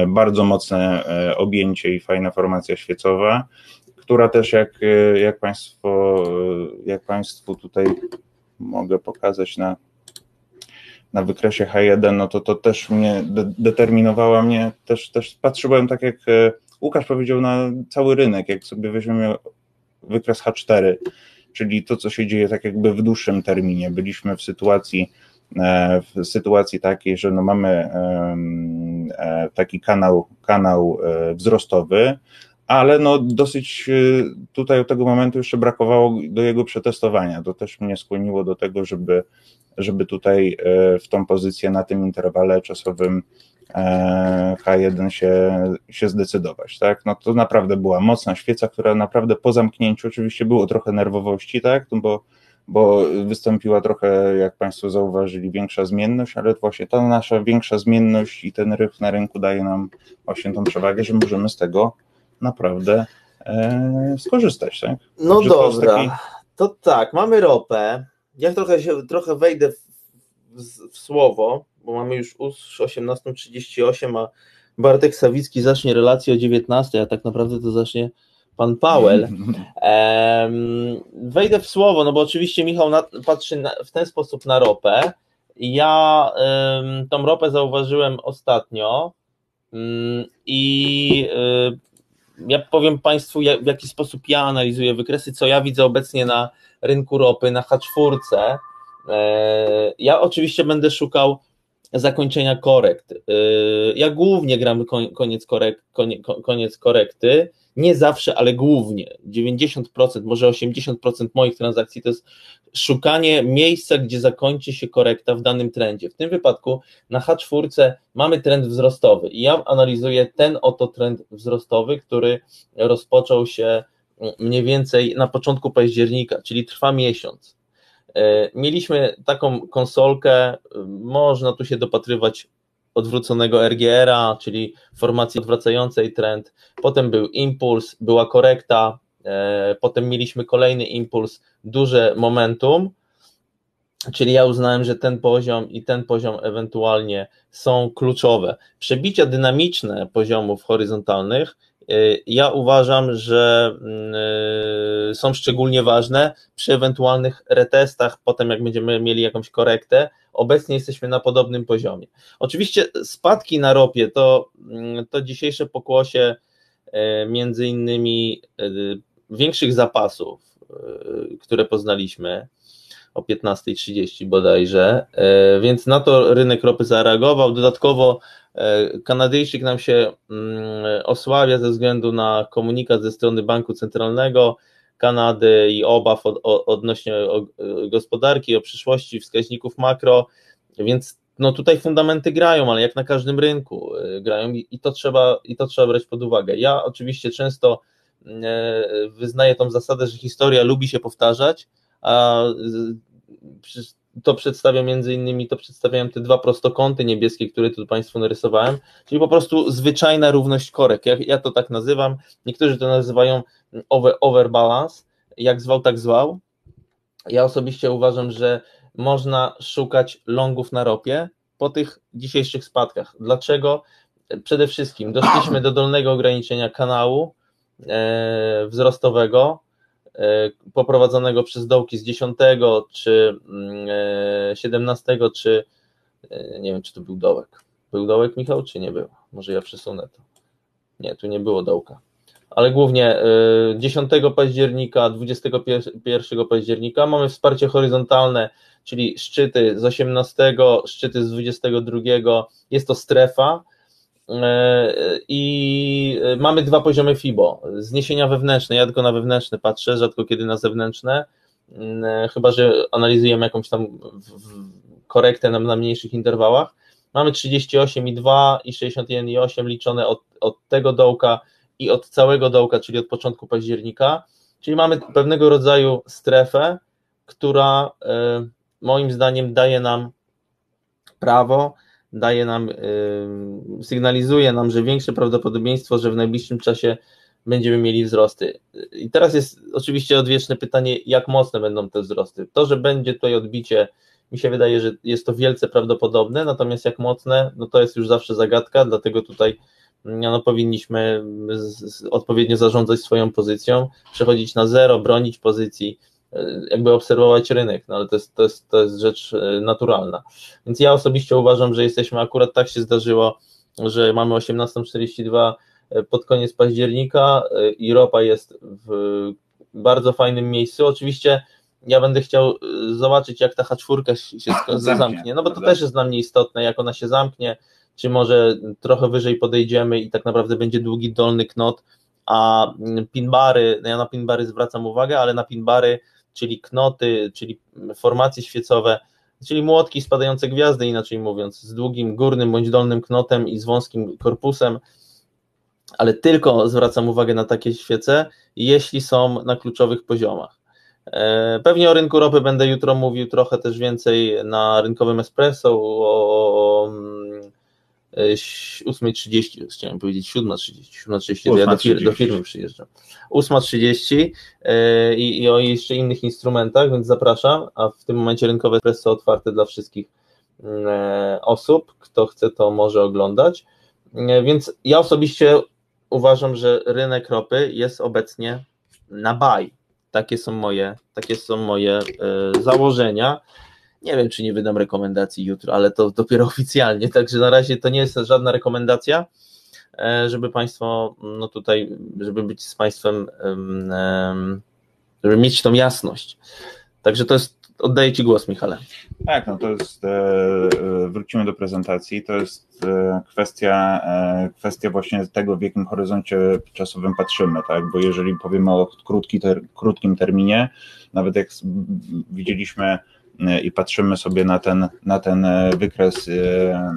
bardzo mocne e, objęcie i fajna formacja świecowa, która też jak, e, jak Państwo, jak Państwu tutaj mogę pokazać na, na wykresie H1, no to to też mnie de determinowała mnie, też, też patrzyłem tak jak Łukasz powiedział na cały rynek, jak sobie weźmiemy wykres H4, czyli to, co się dzieje tak jakby w dłuższym terminie. Byliśmy w sytuacji, w sytuacji takiej, że no mamy E, taki kanał, kanał e, wzrostowy, ale no dosyć e, tutaj od tego momentu jeszcze brakowało do jego przetestowania. To też mnie skłoniło do tego, żeby, żeby tutaj w tą pozycję na tym interwale czasowym H1 się, się zdecydować, tak? No to naprawdę była mocna świeca, która naprawdę po zamknięciu oczywiście było trochę nerwowości, tak? No bo bo wystąpiła trochę, jak Państwo zauważyli, większa zmienność, ale właśnie ta nasza większa zmienność i ten ryb na rynku daje nam właśnie tą przewagę, że możemy z tego naprawdę e, skorzystać. Tak? No że dobra, to, taki... to, tak, mamy ropę. Ja trochę, się, trochę wejdę w, w, w słowo, bo mamy już 18.38, a Bartek Sawicki zacznie relację o 19, a tak naprawdę to zacznie pan Powell. [LAUGHS] Wejdę w słowo, no bo oczywiście Michał na, patrzy na, w ten sposób na ropę. Ja tą ropę zauważyłem ostatnio mm, i ja powiem Państwu, w jaki sposób ja analizuję wykresy, co ja widzę obecnie na rynku ropy, na H4. E, ja oczywiście będę szukał zakończenia korekt. E, ja głównie gram koniec, korek, koniec korekty nie zawsze, ale głównie 90%, może 80% moich transakcji to jest szukanie miejsca, gdzie zakończy się korekta w danym trendzie. W tym wypadku na H4 mamy trend wzrostowy i ja analizuję ten oto trend wzrostowy, który rozpoczął się mniej więcej na początku października, czyli trwa miesiąc. E, mieliśmy taką konsolkę, można tu się dopatrywać odwróconego RGR-a, czyli formacji odwracającej trend, potem był impuls, była korekta, e, potem mieliśmy kolejny impuls, duże momentum, czyli ja uznałem, że ten poziom i ten poziom ewentualnie są kluczowe. Przebicia dynamiczne poziomów horyzontalnych e, ja uważam, że mm, e, są szczególnie ważne przy ewentualnych retestach, potem jak będziemy mieli jakąś korektę, obecnie jesteśmy na podobnym poziomie. Oczywiście spadki na ropie to, mm, to dzisiejsze pokłosie e, między innymi e, większych zapasów, które poznaliśmy, o 15.30 bodajże, więc na to rynek ropy zareagował. Dodatkowo Kanadyjczyk nam się mm, osławia ze względu na komunikat ze strony Banku Centralnego Kanady i obaw od, odnośnie gospodarki, o przyszłości wskaźników makro, więc no tutaj fundamenty grają, ale jak na każdym rynku y, grają i to trzeba, i to trzeba brać pod uwagę. Ja oczywiście często y, wyznaję tą zasadę, że historia lubi się powtarzać, a to przedstawia między innymi, to przedstawiałem te dwa prostokąty niebieskie, które tu Państwu narysowałem, czyli po prostu zwyczajna równość korek, ja, ja to tak nazywam, niektórzy to nazywają over, overbalance, jak zwał, tak zwał, ja osobiście uważam, że można szukać longów na ropie po tych dzisiejszych spadkach. Dlaczego? Przede wszystkim doszliśmy do dolnego ograniczenia kanału e, wzrostowego, poprowadzonego przez dołki z 10 czy e, 17, czy e, nie wiem, czy to był dołek. Był dołek, Michał, czy nie był? Może ja przesunę to. Nie, tu nie było dołka ale głównie 10 e, października, 21 października mamy wsparcie horyzontalne czyli szczyty z 18, szczyty z 22, jest to strefa e, i mamy dwa poziomy FIBO, zniesienia wewnętrzne, ja tylko na wewnętrzne patrzę, rzadko kiedy na zewnętrzne, e, chyba, że analizujemy jakąś tam korektę na, na mniejszych interwałach, mamy 38,2 i 61,8 liczone od, od tego dołka i od całego dołka, czyli od początku października, czyli mamy pewnego rodzaju strefę, która e, moim zdaniem daje nam prawo, daje nam, yy, sygnalizuje nam, że większe prawdopodobieństwo, że w najbliższym czasie będziemy mieli wzrosty. I teraz jest oczywiście odwieczne pytanie, jak mocne będą te wzrosty. To, że będzie tutaj odbicie, mi się wydaje, że jest to wielce prawdopodobne, natomiast jak mocne, no to jest już zawsze zagadka, dlatego tutaj no, powinniśmy z, z, odpowiednio zarządzać swoją pozycją, przechodzić na zero, bronić pozycji, jakby obserwować rynek, no ale to jest, to, jest, to jest rzecz e, naturalna. Więc ja osobiście uważam, że jesteśmy, akurat tak się zdarzyło, że mamy 18.42 e, pod koniec października e, i ropa jest w bardzo fajnym miejscu. Oczywiście ja będę chciał zobaczyć, jak ta H4 się, się zamknie. zamknie, no bo to też jest dla mnie istotne, jak ona się zamknie, czy może trochę wyżej podejdziemy i tak naprawdę będzie długi dolny knot, a pinbary, no ja na pinbary zwracam uwagę, ale na pinbary czyli knoty, czyli formacje świecowe, czyli młotki spadające gwiazdy, inaczej mówiąc, z długim górnym bądź dolnym knotem i z wąskim korpusem, ale tylko zwracam uwagę na takie świece, jeśli są na kluczowych poziomach. E, pewnie o rynku ropy będę jutro mówił trochę też więcej na rynkowym espresso, o, 8.30, chciałem powiedzieć 7.30, 7.30, ja do, fir do firmy przyjeżdżam. 8.30 e, i, i o jeszcze innych instrumentach, więc zapraszam, a w tym momencie rynkowe presso otwarte dla wszystkich e, osób, kto chce to może oglądać, e, więc ja osobiście uważam, że rynek ropy jest obecnie na buy. Takie są moje, takie są moje założenia. Nie wiem, czy nie wydam rekomendacji jutro, ale to dopiero [LAUGHS] oficjalnie, także na razie to nie jest żadna rekomendacja, e, żeby Państwo, no tutaj, żeby być z Państwem, żeby mieć tą jasność. Także to jest, oddaję Ci głos, Michale. Tak, no to jest, e, e, wrócimy do prezentacji, to jest kwestia, kwestia właśnie tego, w jakim horyzoncie czasowym patrzymy, tak, bo jeżeli powiemy o krótki ter, krótkim terminie, nawet jak widzieliśmy i patrzymy sobie na ten, na ten wykres, e,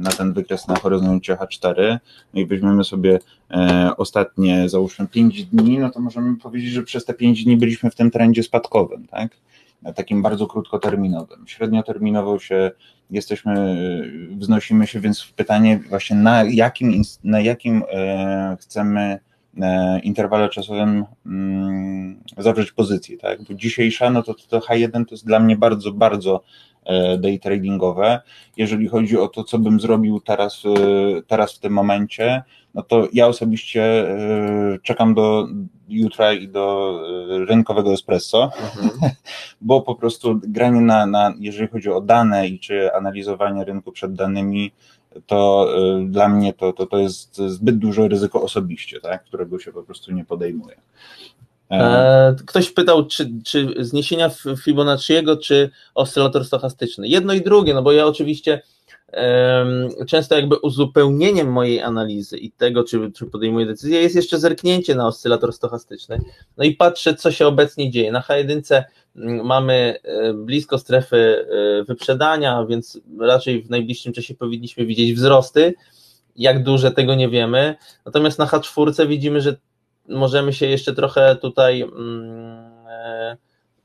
na ten wykres na horyzoncie H4 no i weźmiemy sobie e, ostatnie, załóżmy 5 dni, no to możemy powiedzieć, że przez te 5 dni byliśmy w tym trendzie spadkowym, tak? Takim bardzo krótkoterminowym. Średnioterminowo się jesteśmy, wznosimy się, więc pytanie właśnie na jakim, na jakim e, chcemy E, interwale czasowym mm, zawrzeć pozycję, tak? Bo dzisiejsza, no to, to H1 to jest dla mnie bardzo, bardzo e, day tradingowe. Jeżeli chodzi o to, co bym zrobił teraz, teraz w tym momencie, no to ja osobiście e, czekam do jutra i do rynkowego espresso, mhm. [LAUGHS] bo po prostu granie na, na, jeżeli chodzi o dane i czy analizowanie rynku przed danymi, to y, dla mnie to, to, to jest zbyt duże ryzyko osobiście, tak, którego się po prostu nie podejmuje. E, ktoś pytał, czy, czy zniesienia Fibonacciego, czy oscylator stochastyczny. Jedno i drugie, no bo ja oczywiście często jakby uzupełnieniem mojej analizy i tego, czy, czy podejmuję decyzję, jest jeszcze zerknięcie na oscylator stochastyczny. No i patrzę, co się obecnie dzieje. Na H1 mm, mamy e, blisko strefy e, wyprzedania, więc raczej w najbliższym czasie powinniśmy widzieć wzrosty. Jak duże tego nie wiemy. Natomiast na H4 widzimy, że możemy się jeszcze trochę tutaj mm,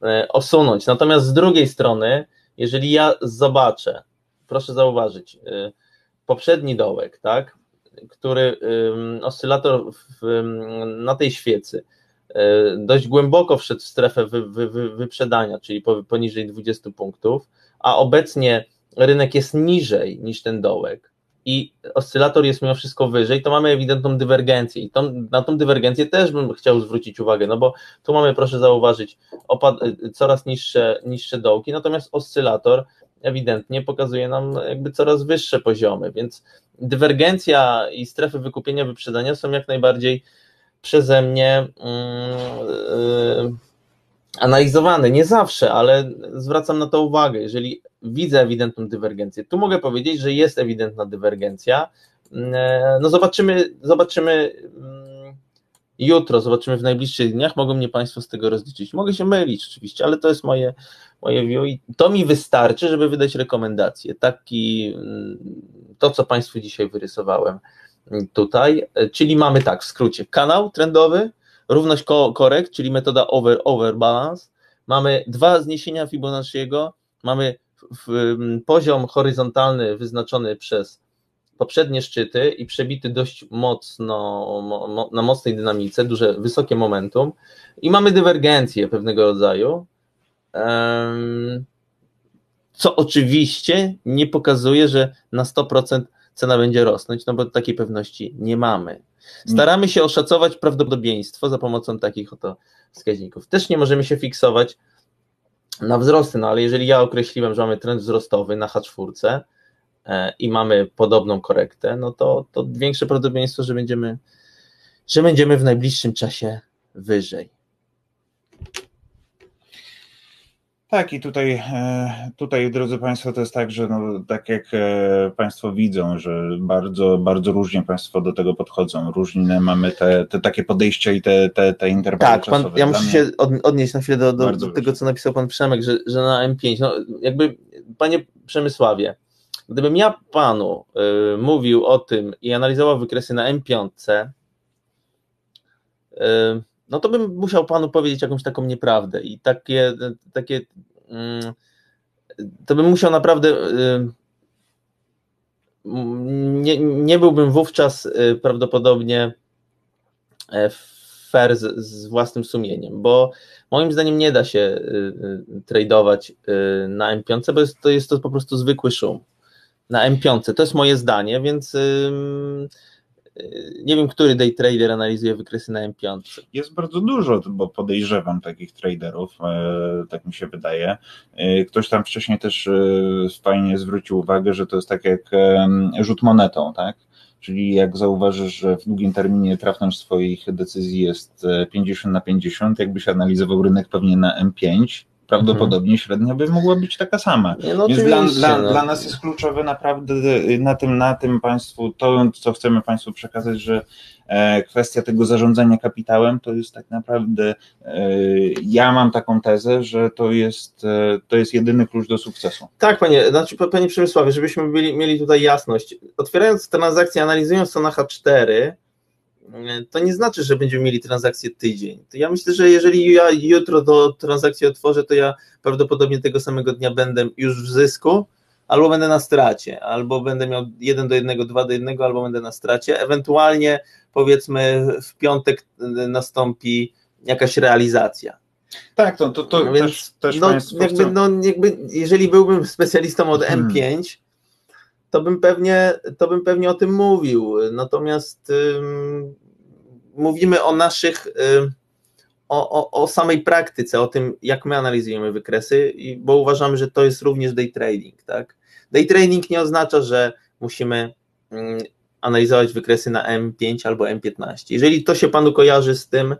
e, osunąć. Natomiast z drugiej strony, jeżeli ja zobaczę, proszę zauważyć, poprzedni dołek, tak, który oscylator w, na tej świecy dość głęboko wszedł w strefę wy, wy, wy, wyprzedania, czyli poniżej 20 punktów, a obecnie rynek jest niżej niż ten dołek i oscylator jest mimo wszystko wyżej, to mamy ewidentną dywergencję i tą, na tą dywergencję też bym chciał zwrócić uwagę, no bo tu mamy, proszę zauważyć, opad, y, coraz niższe, niższe dołki, natomiast oscylator ewidentnie pokazuje nam jakby coraz wyższe poziomy, więc dywergencja i strefy wykupienia wyprzedania są jak najbardziej przeze mnie yy, analizowane. Nie zawsze, ale zwracam na to uwagę. Jeżeli widzę ewidentną dywergencję, tu mogę powiedzieć, że jest ewidentna dywergencja. Yy, no zobaczymy, zobaczymy jutro, zobaczymy w najbliższych dniach, mogą mnie Państwo z tego rozliczyć. Mogę się mylić oczywiście, ale to jest moje, moje view i to mi wystarczy, żeby wydać rekomendację. Taki, mm, to co Państwu dzisiaj wyrysowałem tutaj, czyli mamy tak, w skrócie, kanał trendowy, równość korekt, czyli metoda over, over balance, mamy dwa zniesienia Fibonacciego, mamy poziom horyzontalny wyznaczony przez poprzednie szczyty i przebity dość mocno, na mocnej dynamice, duże, wysokie momentum. I mamy dywergencję pewnego rodzaju, co oczywiście nie pokazuje, że na 100% cena będzie rosnąć, no bo takiej pewności nie mamy. Staramy się oszacować prawdopodobieństwo za pomocą takich oto wskaźników. Też nie możemy się fiksować na wzrosty, no ale jeżeli ja określiłem, że mamy trend wzrostowy na H4, E, i mamy podobną korektę, no to, to większe prawdopodobieństwo, że będziemy, że będziemy w najbliższym czasie wyżej. Tak, i tutaj, e, tutaj, drodzy Państwo, to jest tak, że no, tak jak e, Państwo widzą, że bardzo, bardzo różnie Państwo do tego podchodzą. Różne mamy te, te takie podejścia i te, te, te interwały tak, pan, ja muszę się odnieść na chwilę do, do, do tego, co napisał Pan Przemek, że, że na M5, no jakby, Panie Przemysławie, Gdybym ja panu y, mówił o tym i analizował wykresy na M5, y, no to bym musiał panu powiedzieć jakąś taką nieprawdę i takie, takie y, to bym musiał naprawdę y, nie, nie byłbym wówczas y, prawdopodobnie e, fair z, z, własnym sumieniem, bo moim zdaniem nie da się y, tradeować na M5, bo jest to, jest to po prostu zwykły szum na M5. To jest moje zdanie, więc nie wiem, który day trader analizuje wykresy na M5. Jest bardzo dużo, bo podejrzewam takich traderów, e, tak mi się wydaje. E, ktoś tam wcześniej też e, fajnie zwrócił uwagę, że to jest tak jak rzut monetą, tak? Czyli jak zauważysz, że w długim terminie trafność swoich decyzji jest 50 na 50, jakbyś analizował rynek pewnie na M5, prawdopodobnie mhm. średnia by mogła być taka sama. No, Więc dla, dla, no. dla, nas jest kluczowe naprawdę na tym, na tym Państwu, to co chcemy Państwu przekazać, że e, kwestia tego zarządzania kapitałem to jest tak naprawdę, e, ja mam taką tezę, że to jest, e, to jest jedyny klucz do sukcesu. Tak, panie, znaczy, panie Przemysławie, żebyśmy byli, mieli tutaj jasność. Otwierając transakcję, analizując to na H4, to nie znaczy, że będziemy mieli transakcję tydzień. To ja myślę, że jeżeli ja jutro do transakcji otworzę, to ja prawdopodobnie tego samego dnia będę już w zysku, albo będę na stracie, albo będę miał 1 do 1, 2 do 1, albo będę na stracie. Ewentualnie powiedzmy w piątek nastąpi jakaś realizacja. Tak, to, to, to no też, też no, jakby, no, jakby, jeżeli byłbym specjalistą od hmm. M5, to bym pewnie, to bym pewnie o tym mówił. Natomiast ym, mówimy o naszych, ym, o, o, o, samej praktyce, o tym, jak my analizujemy wykresy, bo uważamy, że to jest również day trading. Tak? Day trading nie oznacza, że musimy ym, analizować wykresy na M5 albo M15. Jeżeli to się panu kojarzy z tym,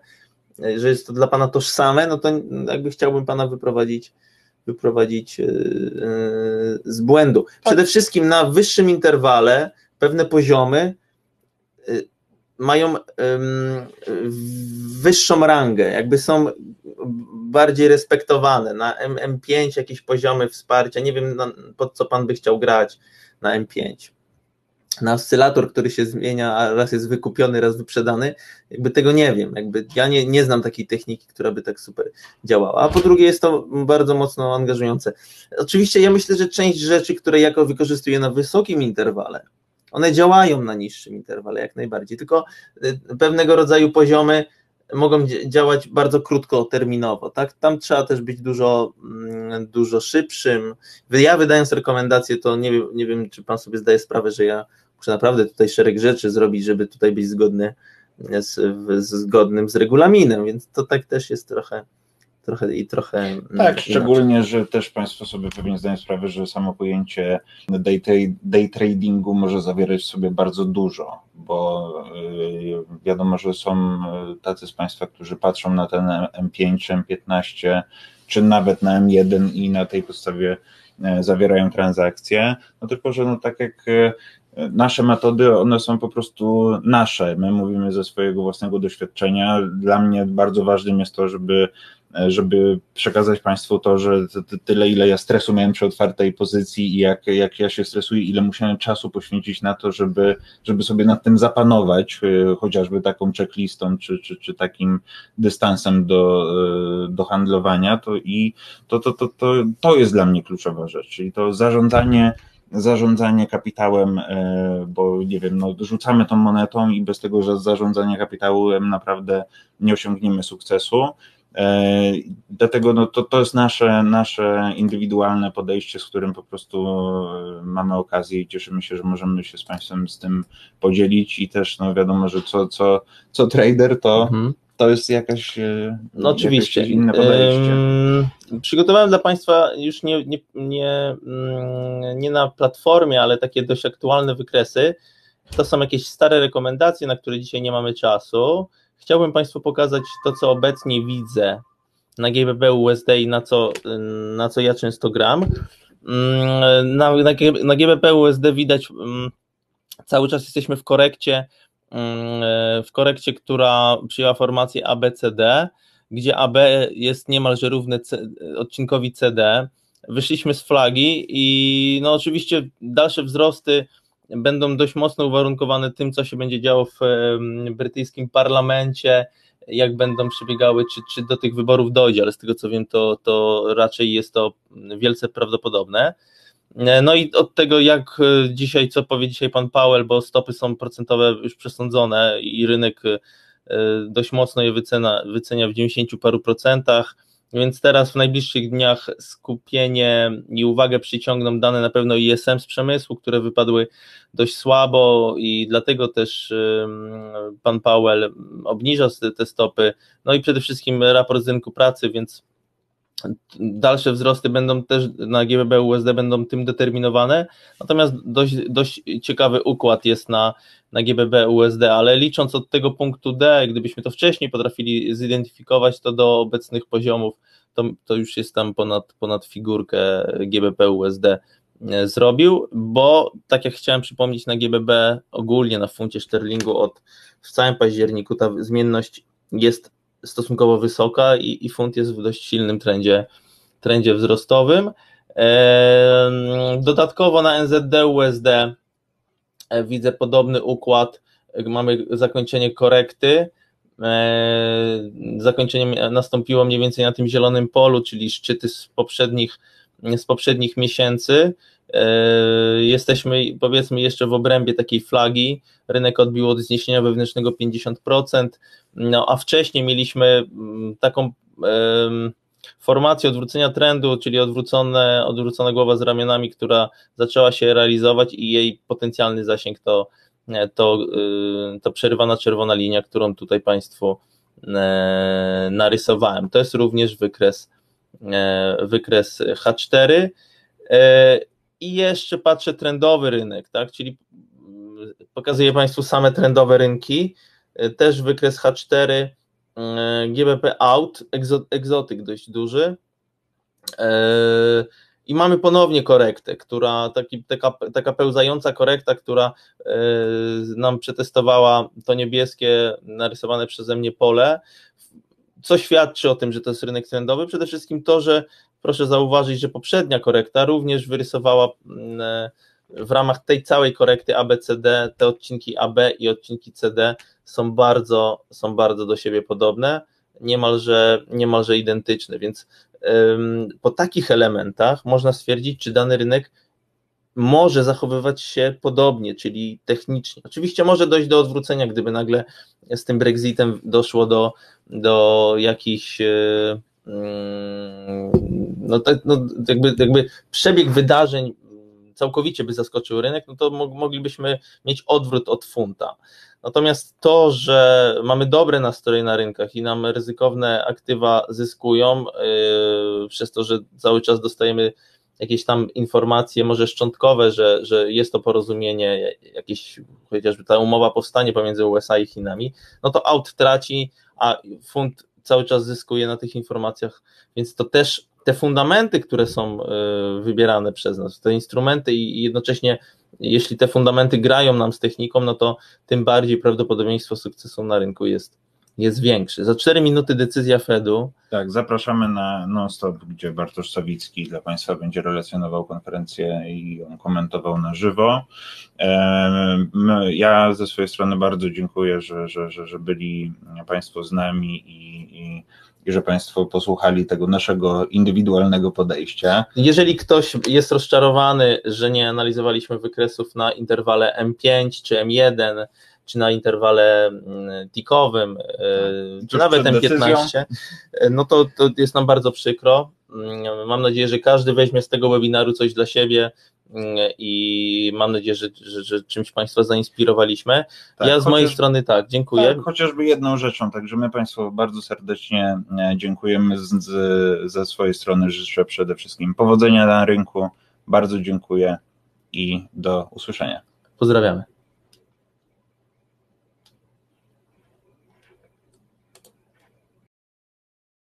że jest to dla Pana tożsame, no to jakby chciałbym Pana wyprowadzić wyprowadzić z błędu. Przede wszystkim na wyższym interwale pewne poziomy mają wyższą rangę, jakby są bardziej respektowane. Na M5 jakieś poziomy wsparcia, nie wiem pod co pan by chciał grać na M5. Na oscylator, który się zmienia, a raz jest wykupiony, raz wyprzedany, jakby tego nie wiem. Jakby ja nie, nie znam takiej techniki, która by tak super działała. A po drugie, jest to bardzo mocno angażujące. Oczywiście, ja myślę, że część rzeczy, które jako wykorzystuję na wysokim interwale, one działają na niższym interwale jak najbardziej, tylko y, pewnego rodzaju poziomy mogą działać bardzo krótkoterminowo, tak? Tam trzeba też być dużo, mm, dużo szybszym. Ja wydając rekomendacje, to nie wiem, nie wiem, czy pan sobie zdaje sprawę, że ja muszę naprawdę tutaj szereg rzeczy zrobić, żeby tutaj być zgodny z, zgodnym z regulaminem, więc to tak też jest trochę trochę i trochę. Mm, tak, szczególnie, że też Państwo sobie pewnie zdają sprawę, że samo pojęcie day, day tradingu może zawierać w sobie bardzo dużo, bo y, wiadomo, że są y, tacy z Państwa, którzy patrzą na ten M5, M15, czy nawet na M1 i na tej podstawie y, zawierają transakcje. No tylko, że no tak jak nasze metody, one są po prostu nasze. My mówimy ze swojego własnego doświadczenia. Dla mnie bardzo ważnym jest to, żeby żeby przekazać Państwu to, że tyle, ile ja stresu miałem przy otwartej pozycji i jak, jak ja się stresuję, ile musiałem czasu poświęcić na to, żeby, żeby sobie nad tym zapanować, y, chociażby taką checklistą czy, czy, czy takim dystansem do, y, do handlowania, to i to, to, to, to, to jest dla mnie kluczowa rzecz, czyli to zarządzanie zarządzanie kapitałem, y, bo nie wiem, no, rzucamy tą monetą i bez tego, że zarządzania kapitałem naprawdę nie osiągniemy sukcesu. E, dlatego no, to, to jest nasze, nasze indywidualne podejście, z którym po prostu e, mamy okazję i cieszymy się, że możemy się z Państwem z tym podzielić i też no, wiadomo, że co, co, co trader to, mhm. To jest jakaś, e, no, oczywiście. Jakaś inne podejście. Um, przygotowałem dla Państwa już nie, nie, nie, mm, nie na platformie, ale takie dość aktualne wykresy. To są jakieś stare rekomendacje, na które dzisiaj nie mamy czasu Chciałbym Państwu pokazać to, co obecnie widzę na GBP USD i na co, na co ja często gram. Mm, na, na, na GBP USD widać mm, cały czas jesteśmy w korekcie, w korekcie, która przyjęła formację ABCD, gdzie AB jest niemalże równy C, odcinkowi CD. Wyszliśmy z flagi i no oczywiście dalsze wzrosty będą dość mocno uwarunkowane tym, co się będzie działo w brytyjskim parlamencie, jak będą przebiegały, czy, czy do tych wyborów dojdzie, ale z tego co wiem, to, to raczej jest to wielce prawdopodobne. No i od tego, jak dzisiaj, co powie dzisiaj pan Powell, bo stopy są procentowe już przesądzone i rynek e, dość mocno je wycena, wycenia w 90 paru procentach więc teraz w najbliższych dniach skupienie i uwagę przyciągną dane na pewno ISM z przemysłu, które wypadły dość słabo i dlatego też pan Powell obniża te stopy. No i przede wszystkim raport z rynku pracy, więc dalsze wzrosty będą też na GBB USD będą tym determinowane, natomiast dość, dość ciekawy układ jest na, na GBB USD, ale licząc od tego punktu D, gdybyśmy to wcześniej potrafili zidentyfikować, to do obecnych poziomów to, to już jest tam ponad, ponad figurkę GBP USD e, zrobił, bo tak jak chciałem przypomnieć na GBB ogólnie na funcie sterlingu od w całym październiku ta zmienność jest stosunkowo wysoka i, i funt jest w dość silnym trendzie, trendzie wzrostowym. Dodatkowo na NZD USD e, widzę podobny układ. Mamy zakończenie korekty. E, zakończenie nastąpiło mniej więcej na tym zielonym polu, czyli szczyty z poprzednich, z poprzednich miesięcy. E, jesteśmy powiedzmy jeszcze w obrębie takiej flagi. Rynek odbił od zniesienia wewnętrznego 50%, no a wcześniej mieliśmy mm, taką formację odwrócenia trendu, czyli odwrócone, odwrócona głowa z ramionami, która zaczęła się realizować i jej potencjalny zasięg to, to, y, to przerywana czerwona linia, którą tutaj Państwu e, narysowałem. To jest również wykres, e, wykres H4 i jeszcze patrzę trendowy rynek, tak, czyli mm, pokazuję Państwu same trendowe rynki, też wykres H4, GBP Out, egzotyk dość duży. I mamy ponownie korektę, która taki, taka, taka pełzająca korekta, która nam przetestowała to niebieskie narysowane przeze mnie pole. Co świadczy o tym, że to jest rynek trendowy? Przede wszystkim to, że proszę zauważyć, że poprzednia korekta również wyrysowała w ramach tej całej korekty ABCD te odcinki AB i odcinki CD są bardzo, są bardzo do siebie podobne, niemalże, niemalże identyczne, więc po takich elementach można stwierdzić, czy dany rynek może zachowywać się podobnie, czyli technicznie. Oczywiście może dojść do odwrócenia, gdyby nagle z tym Brexitem doszło do, do jakichś no, no, jakby, jakby przebieg wydarzeń całkowicie by zaskoczył rynek, no to moglibyśmy mieć odwrót od funta. Natomiast to, że mamy dobre nastroje na rynkach i nam ryzykowne aktywa zyskują, yy, przez to, że cały czas dostajemy jakieś tam informacje, może szczątkowe, że, że jest to porozumienie, jakieś chociażby ta umowa powstanie pomiędzy USA i Chinami, no to out traci, a funt cały czas zyskuje na tych informacjach, więc to też te fundamenty, które są e, wybierane przez nas, te instrumenty i jednocześnie jeśli te fundamenty grają nam z techniką, no to tym bardziej prawdopodobieństwo sukcesu na rynku jest, jest większe. Za 4 minuty decyzja Fedu. Tak, zapraszamy na non-stop, gdzie Bartosz Sawicki dla Państwa będzie relacjonował konferencję i ją komentował na żywo. Ja ze swojej strony bardzo dziękuję, że, że, że, że byli Państwo z nami i, i i że Państwo posłuchali tego naszego indywidualnego podejścia. Jeżeli ktoś jest rozczarowany, że nie analizowaliśmy wykresów na interwale M5 czy M1, czy na interwale mm, tikowym, e, czy nawet M15, e, no to, to jest nam bardzo przykro. Mm, mam nadzieję, że każdy weźmie z tego webinaru coś dla siebie, i mam nadzieję, że, że, że czymś Państwa zainspirowaliśmy. Tak, ja z chociaż, mojej strony tak, dziękuję. Tak, chociażby jedną rzeczą, także my Państwu bardzo serdecznie e, dziękujemy z, z, ze swojej strony. Życzę przede wszystkim powodzenia na rynku. Bardzo dziękuję i do usłyszenia. Pozdrawiamy.